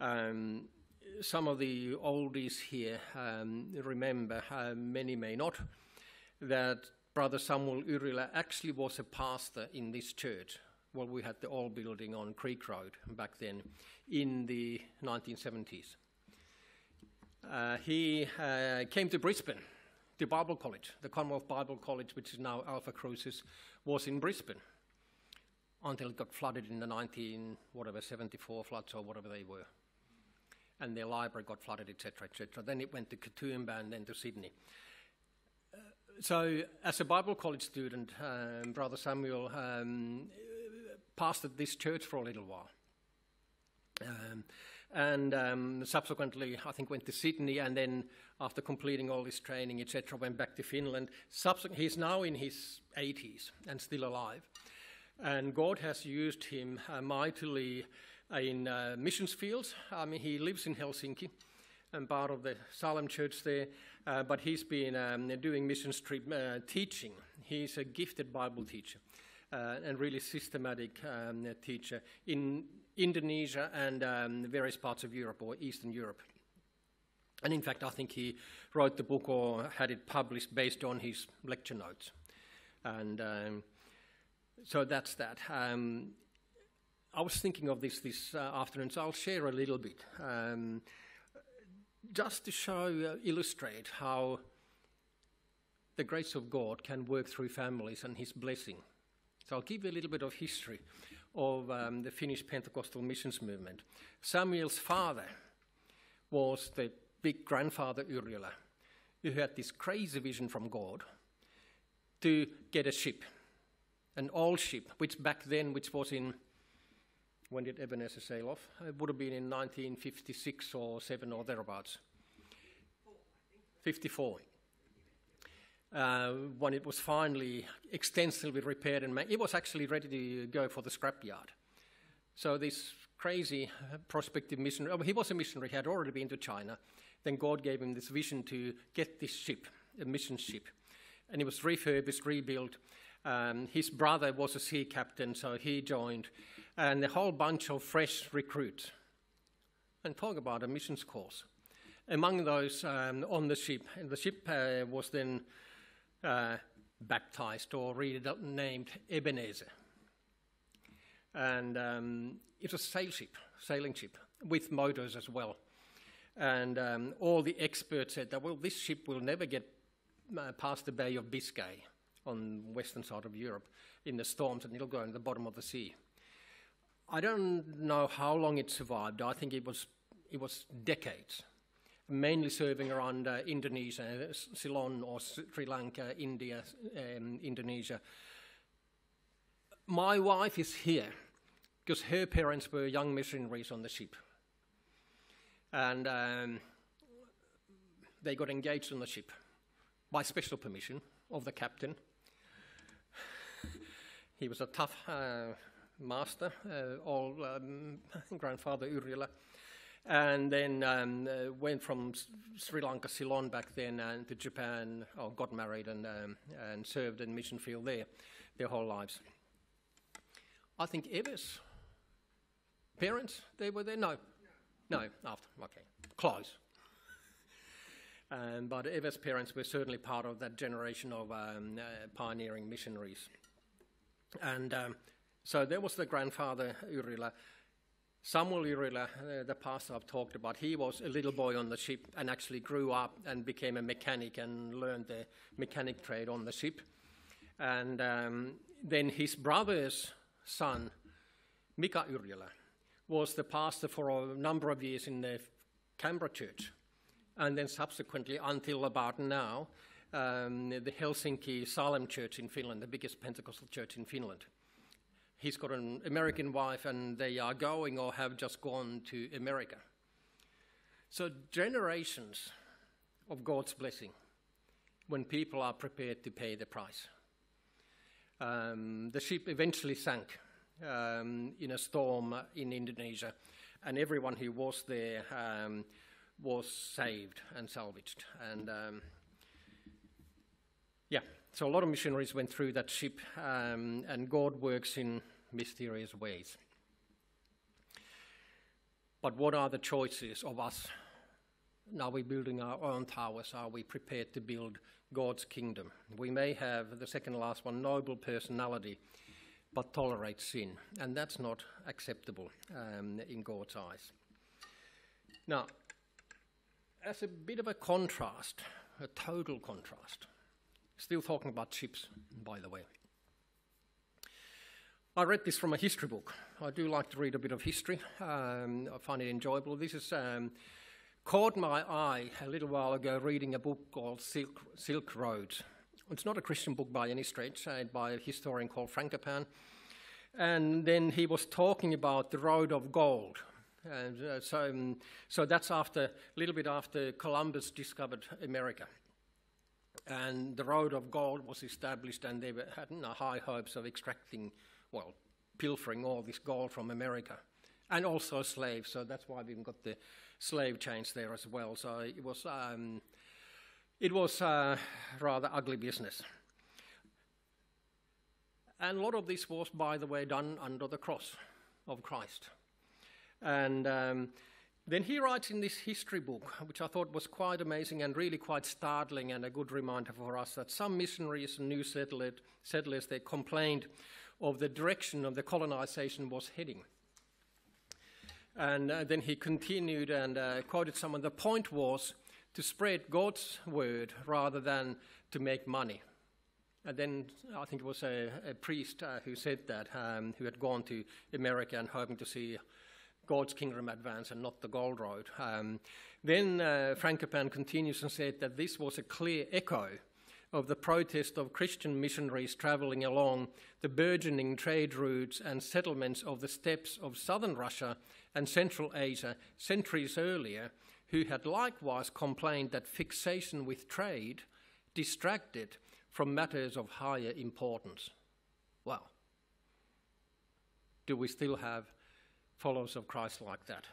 Um, some of the oldies here um, remember, uh, many may not, that Brother Samuel Yrjölä actually was a pastor in this church. Well, we had the old building on Creek Road back then in the 1970s. Uh, he uh, came to Brisbane, to Bible College. The Commonwealth Bible College, which is now Alpha Crucis, was in Brisbane until it got flooded in the 19, whatever, 74 floods or whatever they were. And their library got flooded, etc., etc. Then it went to Katoomba and then to Sydney. Uh, so, as a Bible college student, um, Brother Samuel um, pastored this church for a little while. Um, and um, subsequently, I think, went to Sydney, and then after completing all his training, etc., went back to Finland. Subsequent, he's now in his 80s and still alive. And God has used him uh, mightily in uh, missions fields. I mean, he lives in Helsinki and part of the Salem Church there, uh, but he's been um, doing missions trip uh, teaching. He's a gifted Bible teacher uh, and really systematic um, teacher in Indonesia and um, various parts of Europe or Eastern Europe. And in fact, I think he wrote the book or had it published based on his lecture notes. And um, so that's that. Um, I was thinking of this this uh, afternoon, so I'll share a little bit. Um, just to show, uh, illustrate how the grace of God can work through families and His blessing. So I'll give you a little bit of history of um, the Finnish Pentecostal missions movement. Samuel's father was the big grandfather Yrjölä, who had this crazy vision from God to get a ship, an old ship, which back then, which was in when did Ebenezer sail off? It would have been in 1956 or 7 or thereabouts. 54. Uh, when it was finally extensively repaired and it was actually ready to go for the scrapyard. So this crazy uh, prospective missionary, oh, he was a missionary, he had already been to China. Then God gave him this vision to get this ship, a mission ship. And it was refurbished, rebuilt. Um, his brother was a sea captain, so he joined and a whole bunch of fresh recruits. And talk about a missions course. Among those um, on the ship, and the ship uh, was then uh, baptized or renamed Ebenezer. And um, it was a sail ship, sailing ship, with motors as well. And um, all the experts said that, well, this ship will never get uh, past the Bay of Biscay on the western side of Europe in the storms, and it'll go in the bottom of the sea. I don't know how long it survived. I think it was, it was decades, mainly serving around uh, Indonesia, Ceylon or Sri Lanka, India, um, Indonesia. My wife is here because her parents were young missionaries on the ship. And um, they got engaged on the ship by special permission of the captain. he was a tough uh, master, uh, all um, grandfather Yrjölä, and then um, uh, went from Sri Lanka, Ceylon back then, and to Japan, or got married and, um, and served in mission field there their whole lives. I think Eva's parents, they were there? No. No, after, okay. Close. [laughs] Um, but Eva's parents were certainly part of that generation of um, uh, pioneering missionaries. And um, so there was the grandfather Yrjölä. Samuel Yrjölä, uh, the pastor I've talked about, he was a little boy on the ship and actually grew up and became a mechanic and learned the mechanic trade on the ship. And um, then his brother's son, Mika Yrjölä, was the pastor for a number of years in the Canberra church. And then subsequently, until about now, um, the Helsinki Salem Church in Finland, the biggest Pentecostal church in Finland he's got an American wife and they are going or have just gone to America. So, generations of God's blessing when people are prepared to pay the price. Um, the ship eventually sank um, in a storm in Indonesia, and everyone who was there um, was saved and salvaged. And um, yeah, so a lot of missionaries went through that ship, um, and God works in mysterious ways. But what are the choices of us? Are we building our own towers? Are we prepared to build God's kingdom? We may have the second last one, noble personality, but tolerate sin, and that's not acceptable um, in God's eyes. Now, as a bit of a contrast, a total contrast, still talking about chips, by the way. I read this from a history book. I do like to read a bit of history. Um, I find it enjoyable. This has um, caught my eye a little while ago reading a book called Silk, Silk Road. It's not a Christian book by any stretch, uh, by a historian called Frankopan. And then he was talking about the Road of Gold. And uh, so, um, so that's after a little bit after Columbus discovered America. And the Road of Gold was established, and they were, had high hopes of extracting well, pilfering all this gold from America, and also slaves. So that's why we've got the slave chains there as well. So it was um, it was uh, rather ugly business. And a lot of this was, by the way, done under the cross of Christ. And um, then he writes in this history book, which I thought was quite amazing and really quite startling and a good reminder for us that some missionaries and new settlers, settlers they complained of the direction of the colonization was heading. And uh, then he continued and uh, quoted someone. The point was to spread God's word rather than to make money. And then I think it was a, a priest uh, who said that, um, who had gone to America and hoping to see God's kingdom advance and not the gold road. Um, then uh, Frankopan continues and said that this was a clear echo of the protest of Christian missionaries traveling along the burgeoning trade routes and settlements of the steppes of southern Russia and Central Asia centuries earlier, who had likewise complained that fixation with trade distracted from matters of higher importance. Well, do we still have followers of Christ like that?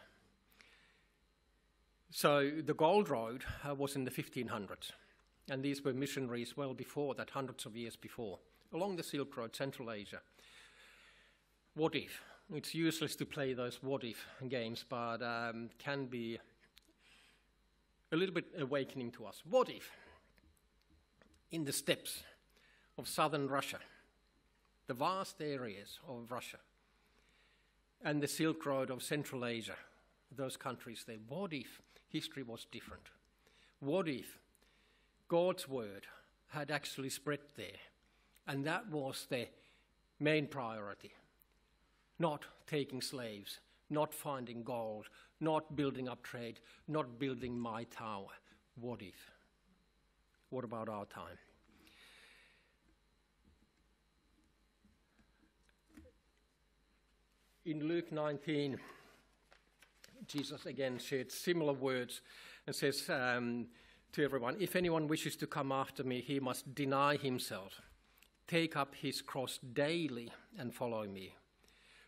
So the Gold Road uh, was in the 1500s. And these were missionaries well before that, hundreds of years before, along the Silk Road, Central Asia. What if? It's useless to play those what if games, but um, can be a little bit awakening to us. What if, in the steppes of southern Russia, the vast areas of Russia, and the Silk Road of Central Asia, those countries there, what if history was different? What if God's word had actually spread there. And that was the main priority. Not taking slaves, not finding gold, not building up trade, not building my tower. What if? What about our time? In Luke 19, Jesus again shared similar words and says, um, to everyone If anyone wishes to come after me, he must deny himself, take up his cross daily, and follow me.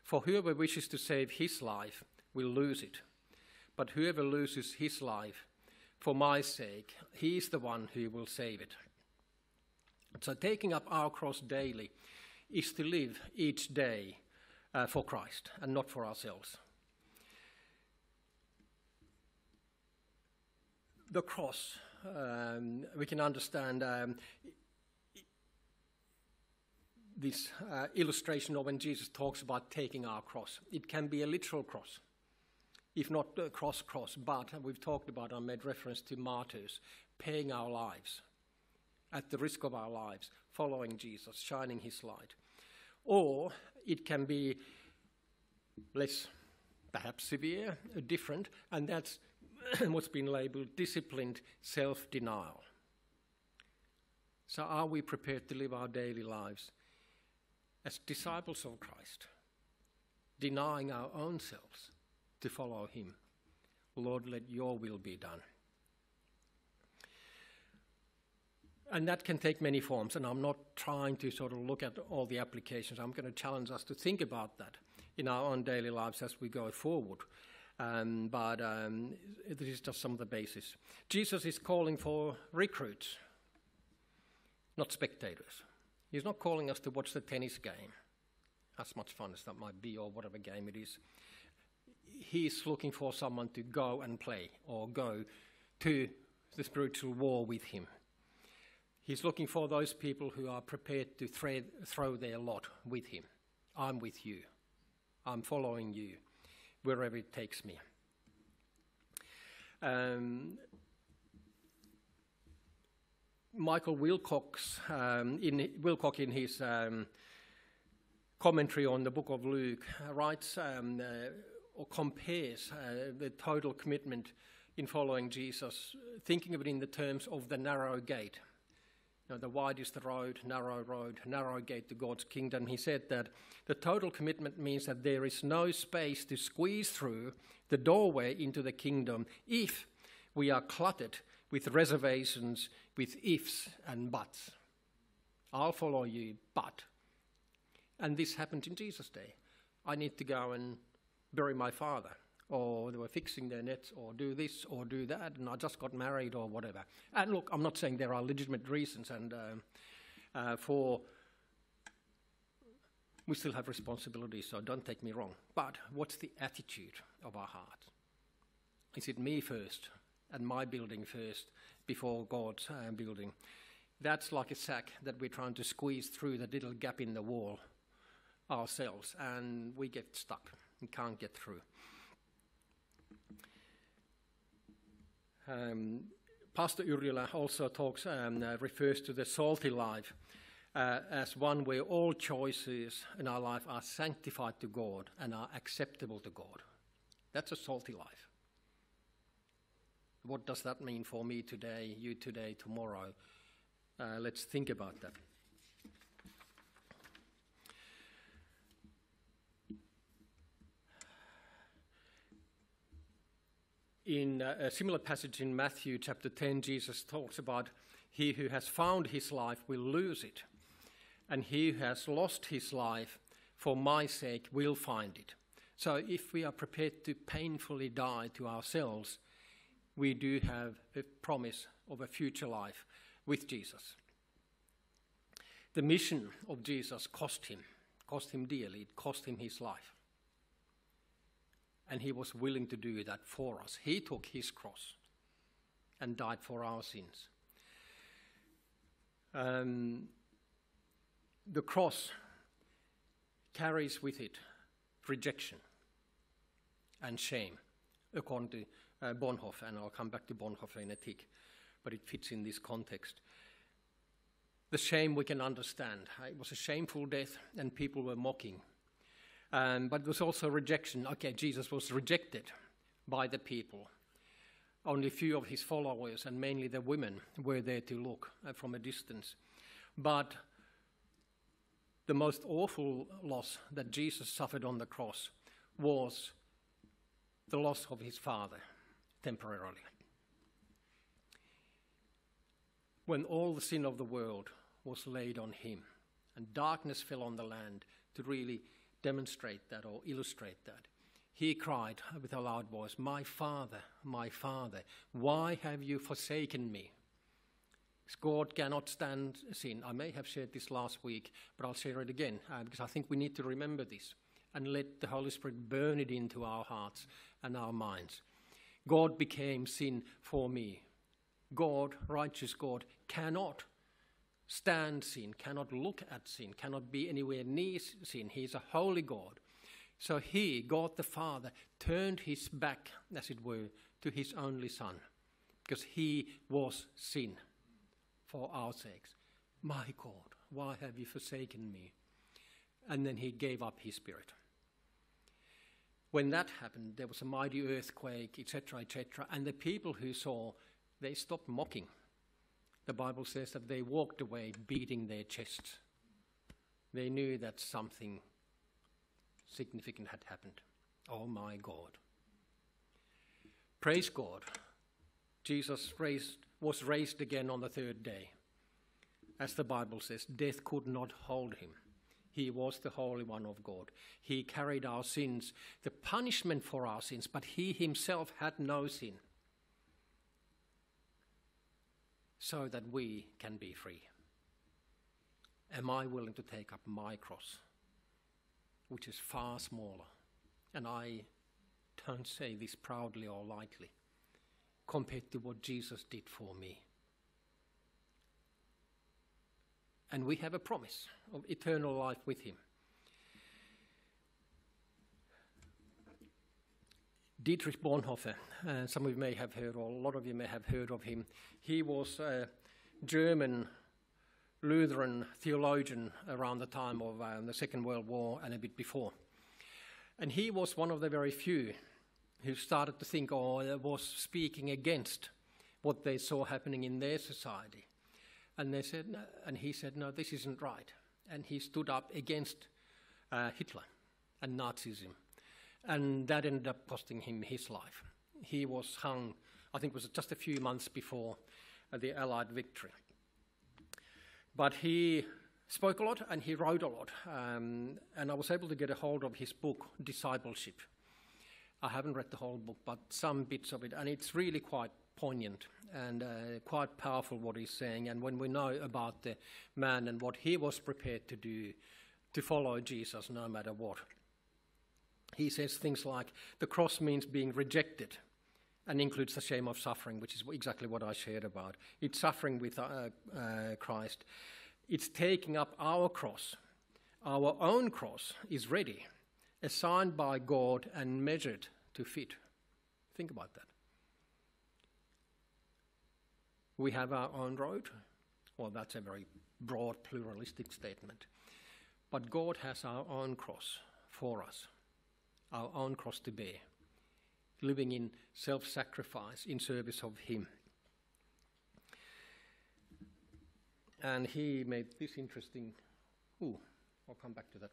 For whoever wishes to save his life will lose it, but whoever loses his life for my sake, he is the one who will save it. So, taking up our cross daily is to live each day uh, for Christ and not for ourselves. The cross um, we can understand um, this uh, illustration of when Jesus talks about taking our cross. It can be a literal cross, if not a cross cross, but we've talked about, I made reference to martyrs, paying our lives at the risk of our lives, following Jesus, shining his light. Or it can be less, perhaps severe, different, and that's [clears throat] what's been labeled disciplined self denial. So, are we prepared to live our daily lives as disciples of Christ, denying our own selves to follow Him? Lord, let your will be done. And that can take many forms, and I'm not trying to sort of look at all the applications. I'm going to challenge us to think about that in our own daily lives as we go forward. Um, but um, this is just some of the basis. Jesus is calling for recruits, not spectators. He's not calling us to watch the tennis game, as much fun as that might be, or whatever game it is. He's looking for someone to go and play or go to the spiritual war with him. He's looking for those people who are prepared to thread, throw their lot with him. I'm with you. I'm following you wherever it takes me. Um, Michael Wilcox, um, in, Wilcock, in his um, commentary on the book of Luke, writes um, uh, or compares uh, the total commitment in following Jesus, thinking of it in the terms of the narrow gate. Know, the wide is the road, narrow road, narrow gate to God's kingdom. He said that the total commitment means that there is no space to squeeze through the doorway into the kingdom if we are cluttered with reservations, with ifs and buts. I'll follow you, but. And this happened in Jesus' day. I need to go and bury my father, or they were fixing their nets, or do this, or do that, and I just got married, or whatever. And look, I'm not saying there are legitimate reasons, and um, uh, for we still have responsibilities, so don't take me wrong. But what's the attitude of our heart? Is it me first, and my building first, before God's uh, building? That's like a sack that we're trying to squeeze through the little gap in the wall ourselves, and we get stuck and can't get through. Um, Pastor Yrjölä also talks, um, uh, refers to the salty life uh, as one where all choices in our life are sanctified to God and are acceptable to God. That's a salty life. What does that mean for me today, you today, tomorrow? Uh, let's think about that. In uh, a similar passage in Matthew chapter 10, Jesus talks about he who has found his life will lose it, and he who has lost his life for my sake will find it. So, if we are prepared to painfully die to ourselves, we do have a promise of a future life with Jesus. The mission of Jesus cost him, cost him dearly, it cost him his life. And he was willing to do that for us. He took his cross and died for our sins. Um, the cross carries with it rejection and shame, according to uh, Bonhoeffer, and I'll come back to Bonhoeffer in a tick, but it fits in this context. The shame we can understand. It was a shameful death, and people were mocking. Um, but it was also rejection. Okay, Jesus was rejected by the people. Only a few of his followers, and mainly the women, were there to look uh, from a distance. But the most awful loss that Jesus suffered on the cross was the loss of his father temporarily. When all the sin of the world was laid on him and darkness fell on the land to really demonstrate that or illustrate that, he cried with a loud voice, My Father, my Father, why have you forsaken me? God cannot stand sin. I may have shared this last week, but I'll share it again uh, because I think we need to remember this and let the Holy Spirit burn it into our hearts and our minds. God became sin for me. God, righteous God, cannot stand sin, cannot look at sin, cannot be anywhere near sin. He is a holy God. So he, God the Father, turned his back, as it were, to his only Son, because he was sin for our sakes. My God, why have you forsaken me? And then he gave up his spirit. When that happened, there was a mighty earthquake, etc., etc., and the people who saw, they stopped mocking. The Bible says that they walked away beating their chests. They knew that something significant had happened. Oh my God. Praise God. Jesus raised, was raised again on the third day. As the Bible says, death could not hold him. He was the Holy One of God. He carried our sins, the punishment for our sins, but he himself had no sin, so that we can be free. Am I willing to take up my cross, which is far smaller? And I don't say this proudly or lightly, compared to what Jesus did for me. And we have a promise of eternal life with him. Dietrich Bonhoeffer, uh, some of you may have heard, or a lot of you may have heard of him. He was a German Lutheran theologian around the time of um, the Second World War and a bit before. And he was one of the very few who started to think or was speaking against what they saw happening in their society. And they said, no, and he said, no, this isn't right. And he stood up against uh, Hitler and Nazism. And that ended up costing him his life. He was hung, I think it was just a few months before the Allied victory. But he spoke a lot and he wrote a lot. Um, and I was able to get a hold of his book, Discipleship. I haven't read the whole book, but some bits of it, and it's really quite poignant and uh, quite powerful what he's saying. And when we know about the man and what he was prepared to do to follow Jesus no matter what, he says things like the cross means being rejected and includes the shame of suffering, which is exactly what I shared about. It's suffering with uh, uh, Christ, it's taking up our cross. Our own cross is ready, assigned by God and measured to fit. Think about that. We have our own road. Well, that's a very broad, pluralistic statement. But God has our own cross for us, our own cross to bear, living in self sacrifice in service of Him. And he made this interesting. Ooh, I'll come back to that.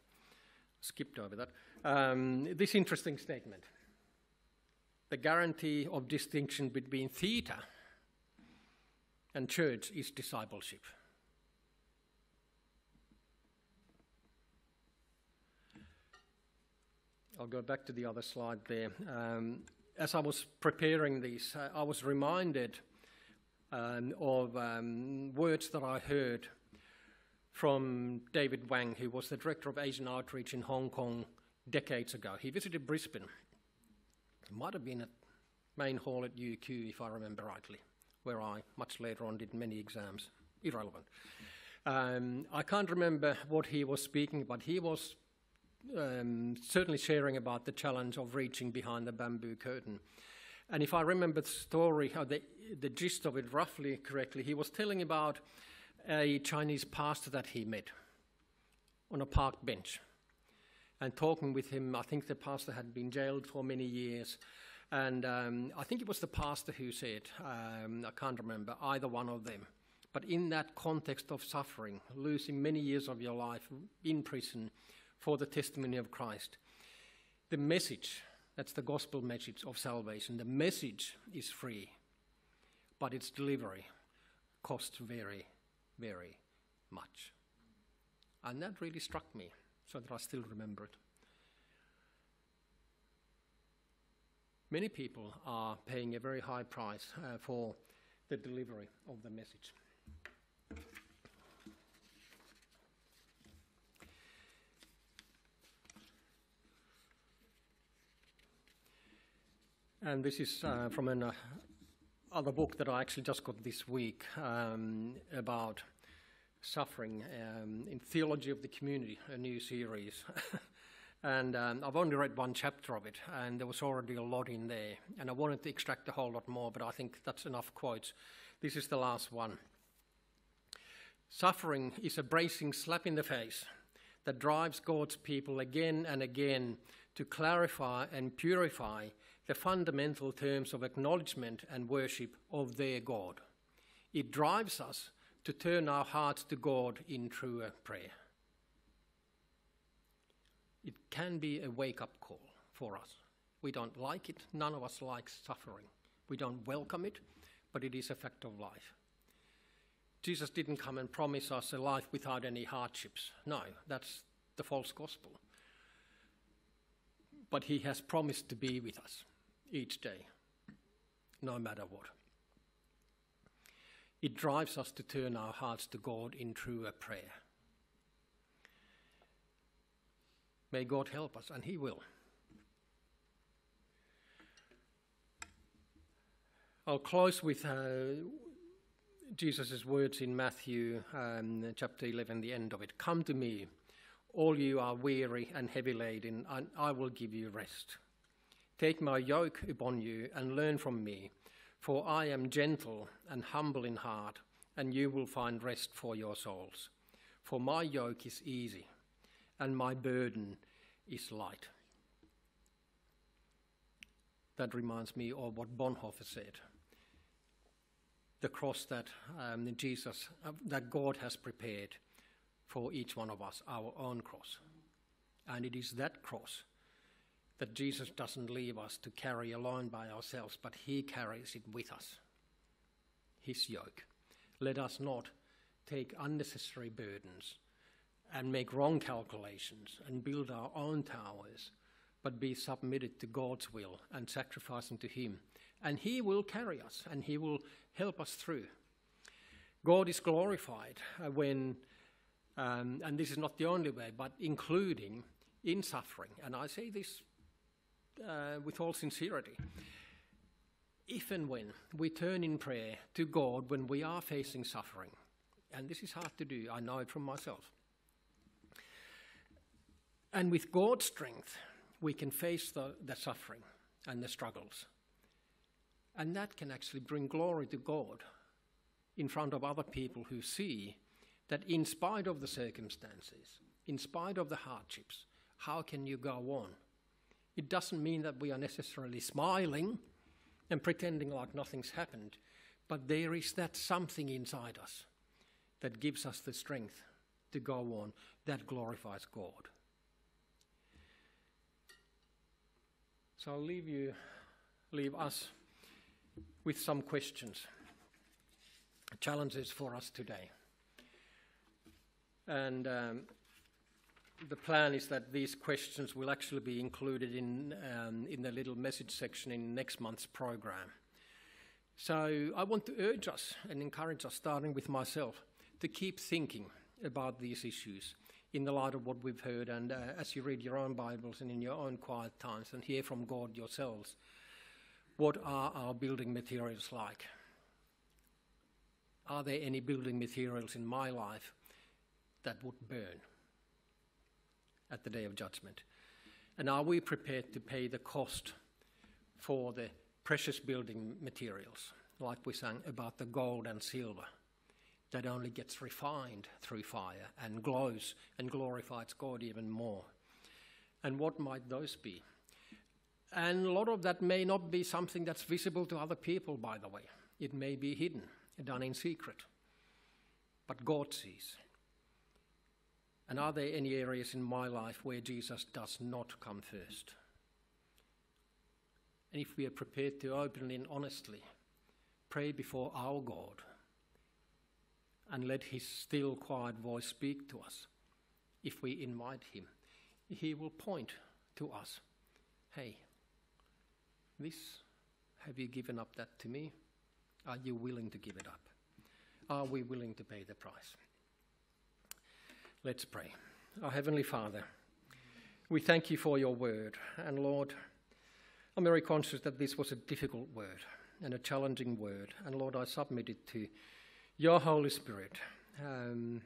Skipped over that. Um, this interesting statement the guarantee of distinction between theatre and church is discipleship. I'll go back to the other slide there. Um, as I was preparing these, I was reminded um, of um, words that I heard from David Wang, who was the director of Asian Outreach in Hong Kong decades ago. He visited Brisbane. It might have been at main hall at UQ, if I remember rightly, where I much later on did many exams. Irrelevant. Um, I can't remember what he was speaking, but he was um, certainly sharing about the challenge of reaching behind the bamboo curtain. And if I remember the story, or the, the gist of it roughly correctly, he was telling about a Chinese pastor that he met on a park bench. And talking with him, I think the pastor had been jailed for many years. And um, I think it was the pastor who said, um, I can't remember, either one of them. But in that context of suffering, losing many years of your life in prison for the testimony of Christ, the message, that's the gospel message of salvation, the message is free, but its delivery costs very, very much. And that really struck me, so that I still remember it. Many people are paying a very high price uh, for the delivery of the message. And this is uh, from an uh, other book that I actually just got this week um, about suffering um, in Theology of the Community, a new series. [laughs] and um, I've only read one chapter of it, and there was already a lot in there. And I wanted to extract a whole lot more, but I think that's enough quotes. This is the last one. Suffering is a bracing slap in the face that drives God's people again and again to clarify and purify the fundamental terms of acknowledgement and worship of their God. It drives us to turn our hearts to God in truer prayer. It can be a wake up call for us. We don't like it, none of us likes suffering. We don't welcome it, but it is a fact of life. Jesus didn't come and promise us a life without any hardships. No, that's the false gospel. But he has promised to be with us each day, no matter what. It drives us to turn our hearts to God in truer prayer. May God help us, and He will. I'll close with uh, Jesus' words in Matthew um, chapter 11, the end of it. Come to me, all you are weary and heavy laden, and I will give you rest. Take my yoke upon you and learn from me, for I am gentle and humble in heart, and you will find rest for your souls. For my yoke is easy, and my burden is light. That reminds me of what Bonhoeffer said the cross that um, Jesus, uh, that God has prepared for each one of us, our own cross. And it is that cross that Jesus doesn't leave us to carry alone by ourselves, but He carries it with us, His yoke. Let us not take unnecessary burdens and make wrong calculations and build our own towers, but be submitted to God's will and sacrificing to Him. And He will carry us and He will help us through. God is glorified uh, when, um, and this is not the only way, but including in suffering. And I say this uh, with all sincerity. If and when we turn in prayer to God when we are facing suffering, and this is hard to do, I know it from myself. And with God's strength, we can face the, the suffering and the struggles. And that can actually bring glory to God in front of other people who see that, in spite of the circumstances, in spite of the hardships, how can you go on? It doesn't mean that we are necessarily smiling and pretending like nothing's happened, but there is that something inside us that gives us the strength to go on that glorifies God. So I'll leave you, leave us with some questions, challenges for us today. And um, the plan is that these questions will actually be included in, um, in the little message section in next month's program. So I want to urge us and encourage us, starting with myself, to keep thinking about these issues in the light of what we've heard, and uh, as you read your own Bibles and in your own quiet times and hear from God yourselves, what are our building materials like? Are there any building materials in my life that would burn at the day of judgment? And are we prepared to pay the cost for the precious building materials, like we sang about the gold and silver? that only gets refined through fire and glows and glorifies God even more. And what might those be? And a lot of that may not be something that's visible to other people, by the way. It may be hidden, done in secret. But God sees. And are there any areas in my life where Jesus does not come first? And if we are prepared to openly and honestly pray before our God, and let his still, quiet voice speak to us. If we invite him, he will point to us. Hey, this, have you given up that to me? Are you willing to give it up? Are we willing to pay the price? Let's pray. Our Heavenly Father, we thank you for your word. And Lord, I'm very conscious that this was a difficult word and a challenging word. And Lord, I submit it to your Holy Spirit, um,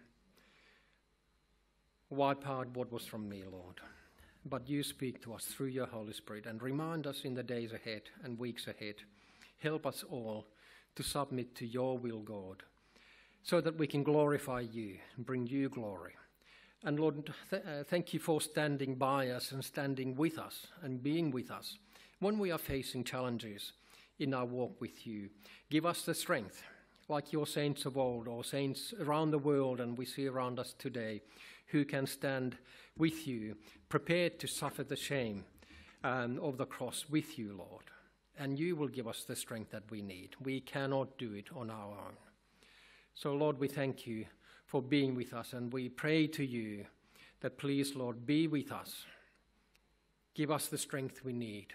wipe out what was from me, Lord. But you speak to us through your Holy Spirit and remind us in the days ahead and weeks ahead. Help us all to submit to your will, God, so that we can glorify you and bring you glory. And Lord, th- uh, thank you for standing by us and standing with us and being with us when we are facing challenges in our walk with you. Give us the strength like your saints of old or saints around the world and we see around us today who can stand with you, prepared to suffer the shame um, of the cross with you, Lord. and you will give us the strength that we need. We cannot do it on our own. So, Lord, we thank you for being with us, and we pray to you that please, Lord, be with us. Give us the strength we need,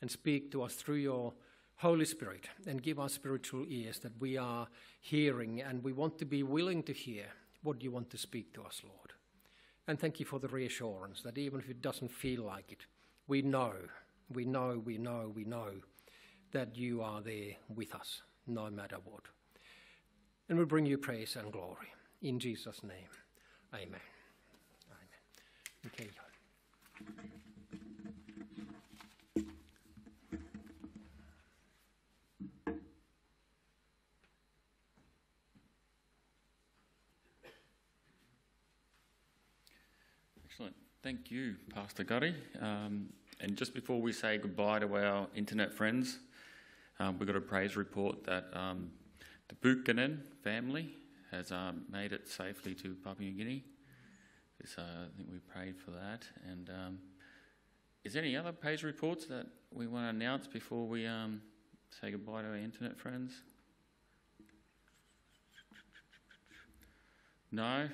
and speak to us through your Holy Spirit, and give us spiritual ears that we are hearing, and we want to be willing to hear what you want to speak to us, Lord. And thank you for the reassurance that even if it doesn't feel like it, we know, we know, we know, we know that you are there with us, no matter what. And we bring you praise and glory. In Jesus' name, amen. Amen. Okay. Excellent. Thank you, Pastor Gutty. Um, and just before we say goodbye to our internet friends, um, we've got a praise report that um, the Buchanan family has um, made it safely to Papua New Guinea. This, uh, I think we prayed for that. And um, is there any other praise reports that we want to announce before we um, say goodbye to our internet friends? No?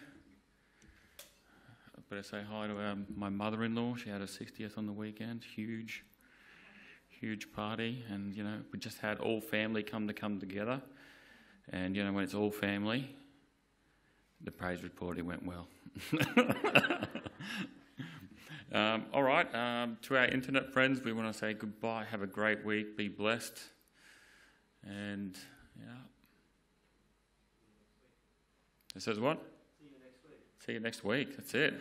Better say hi to um, my mother-in-law. She had her 60th on the weekend. Huge, huge party, and you know we just had all family come to come together. And you know when it's all family, the praise report it went well. [laughs] um, all right, um, to our internet friends, we want to say goodbye. Have a great week. Be blessed, and yeah. It says what? See you next week. That's it.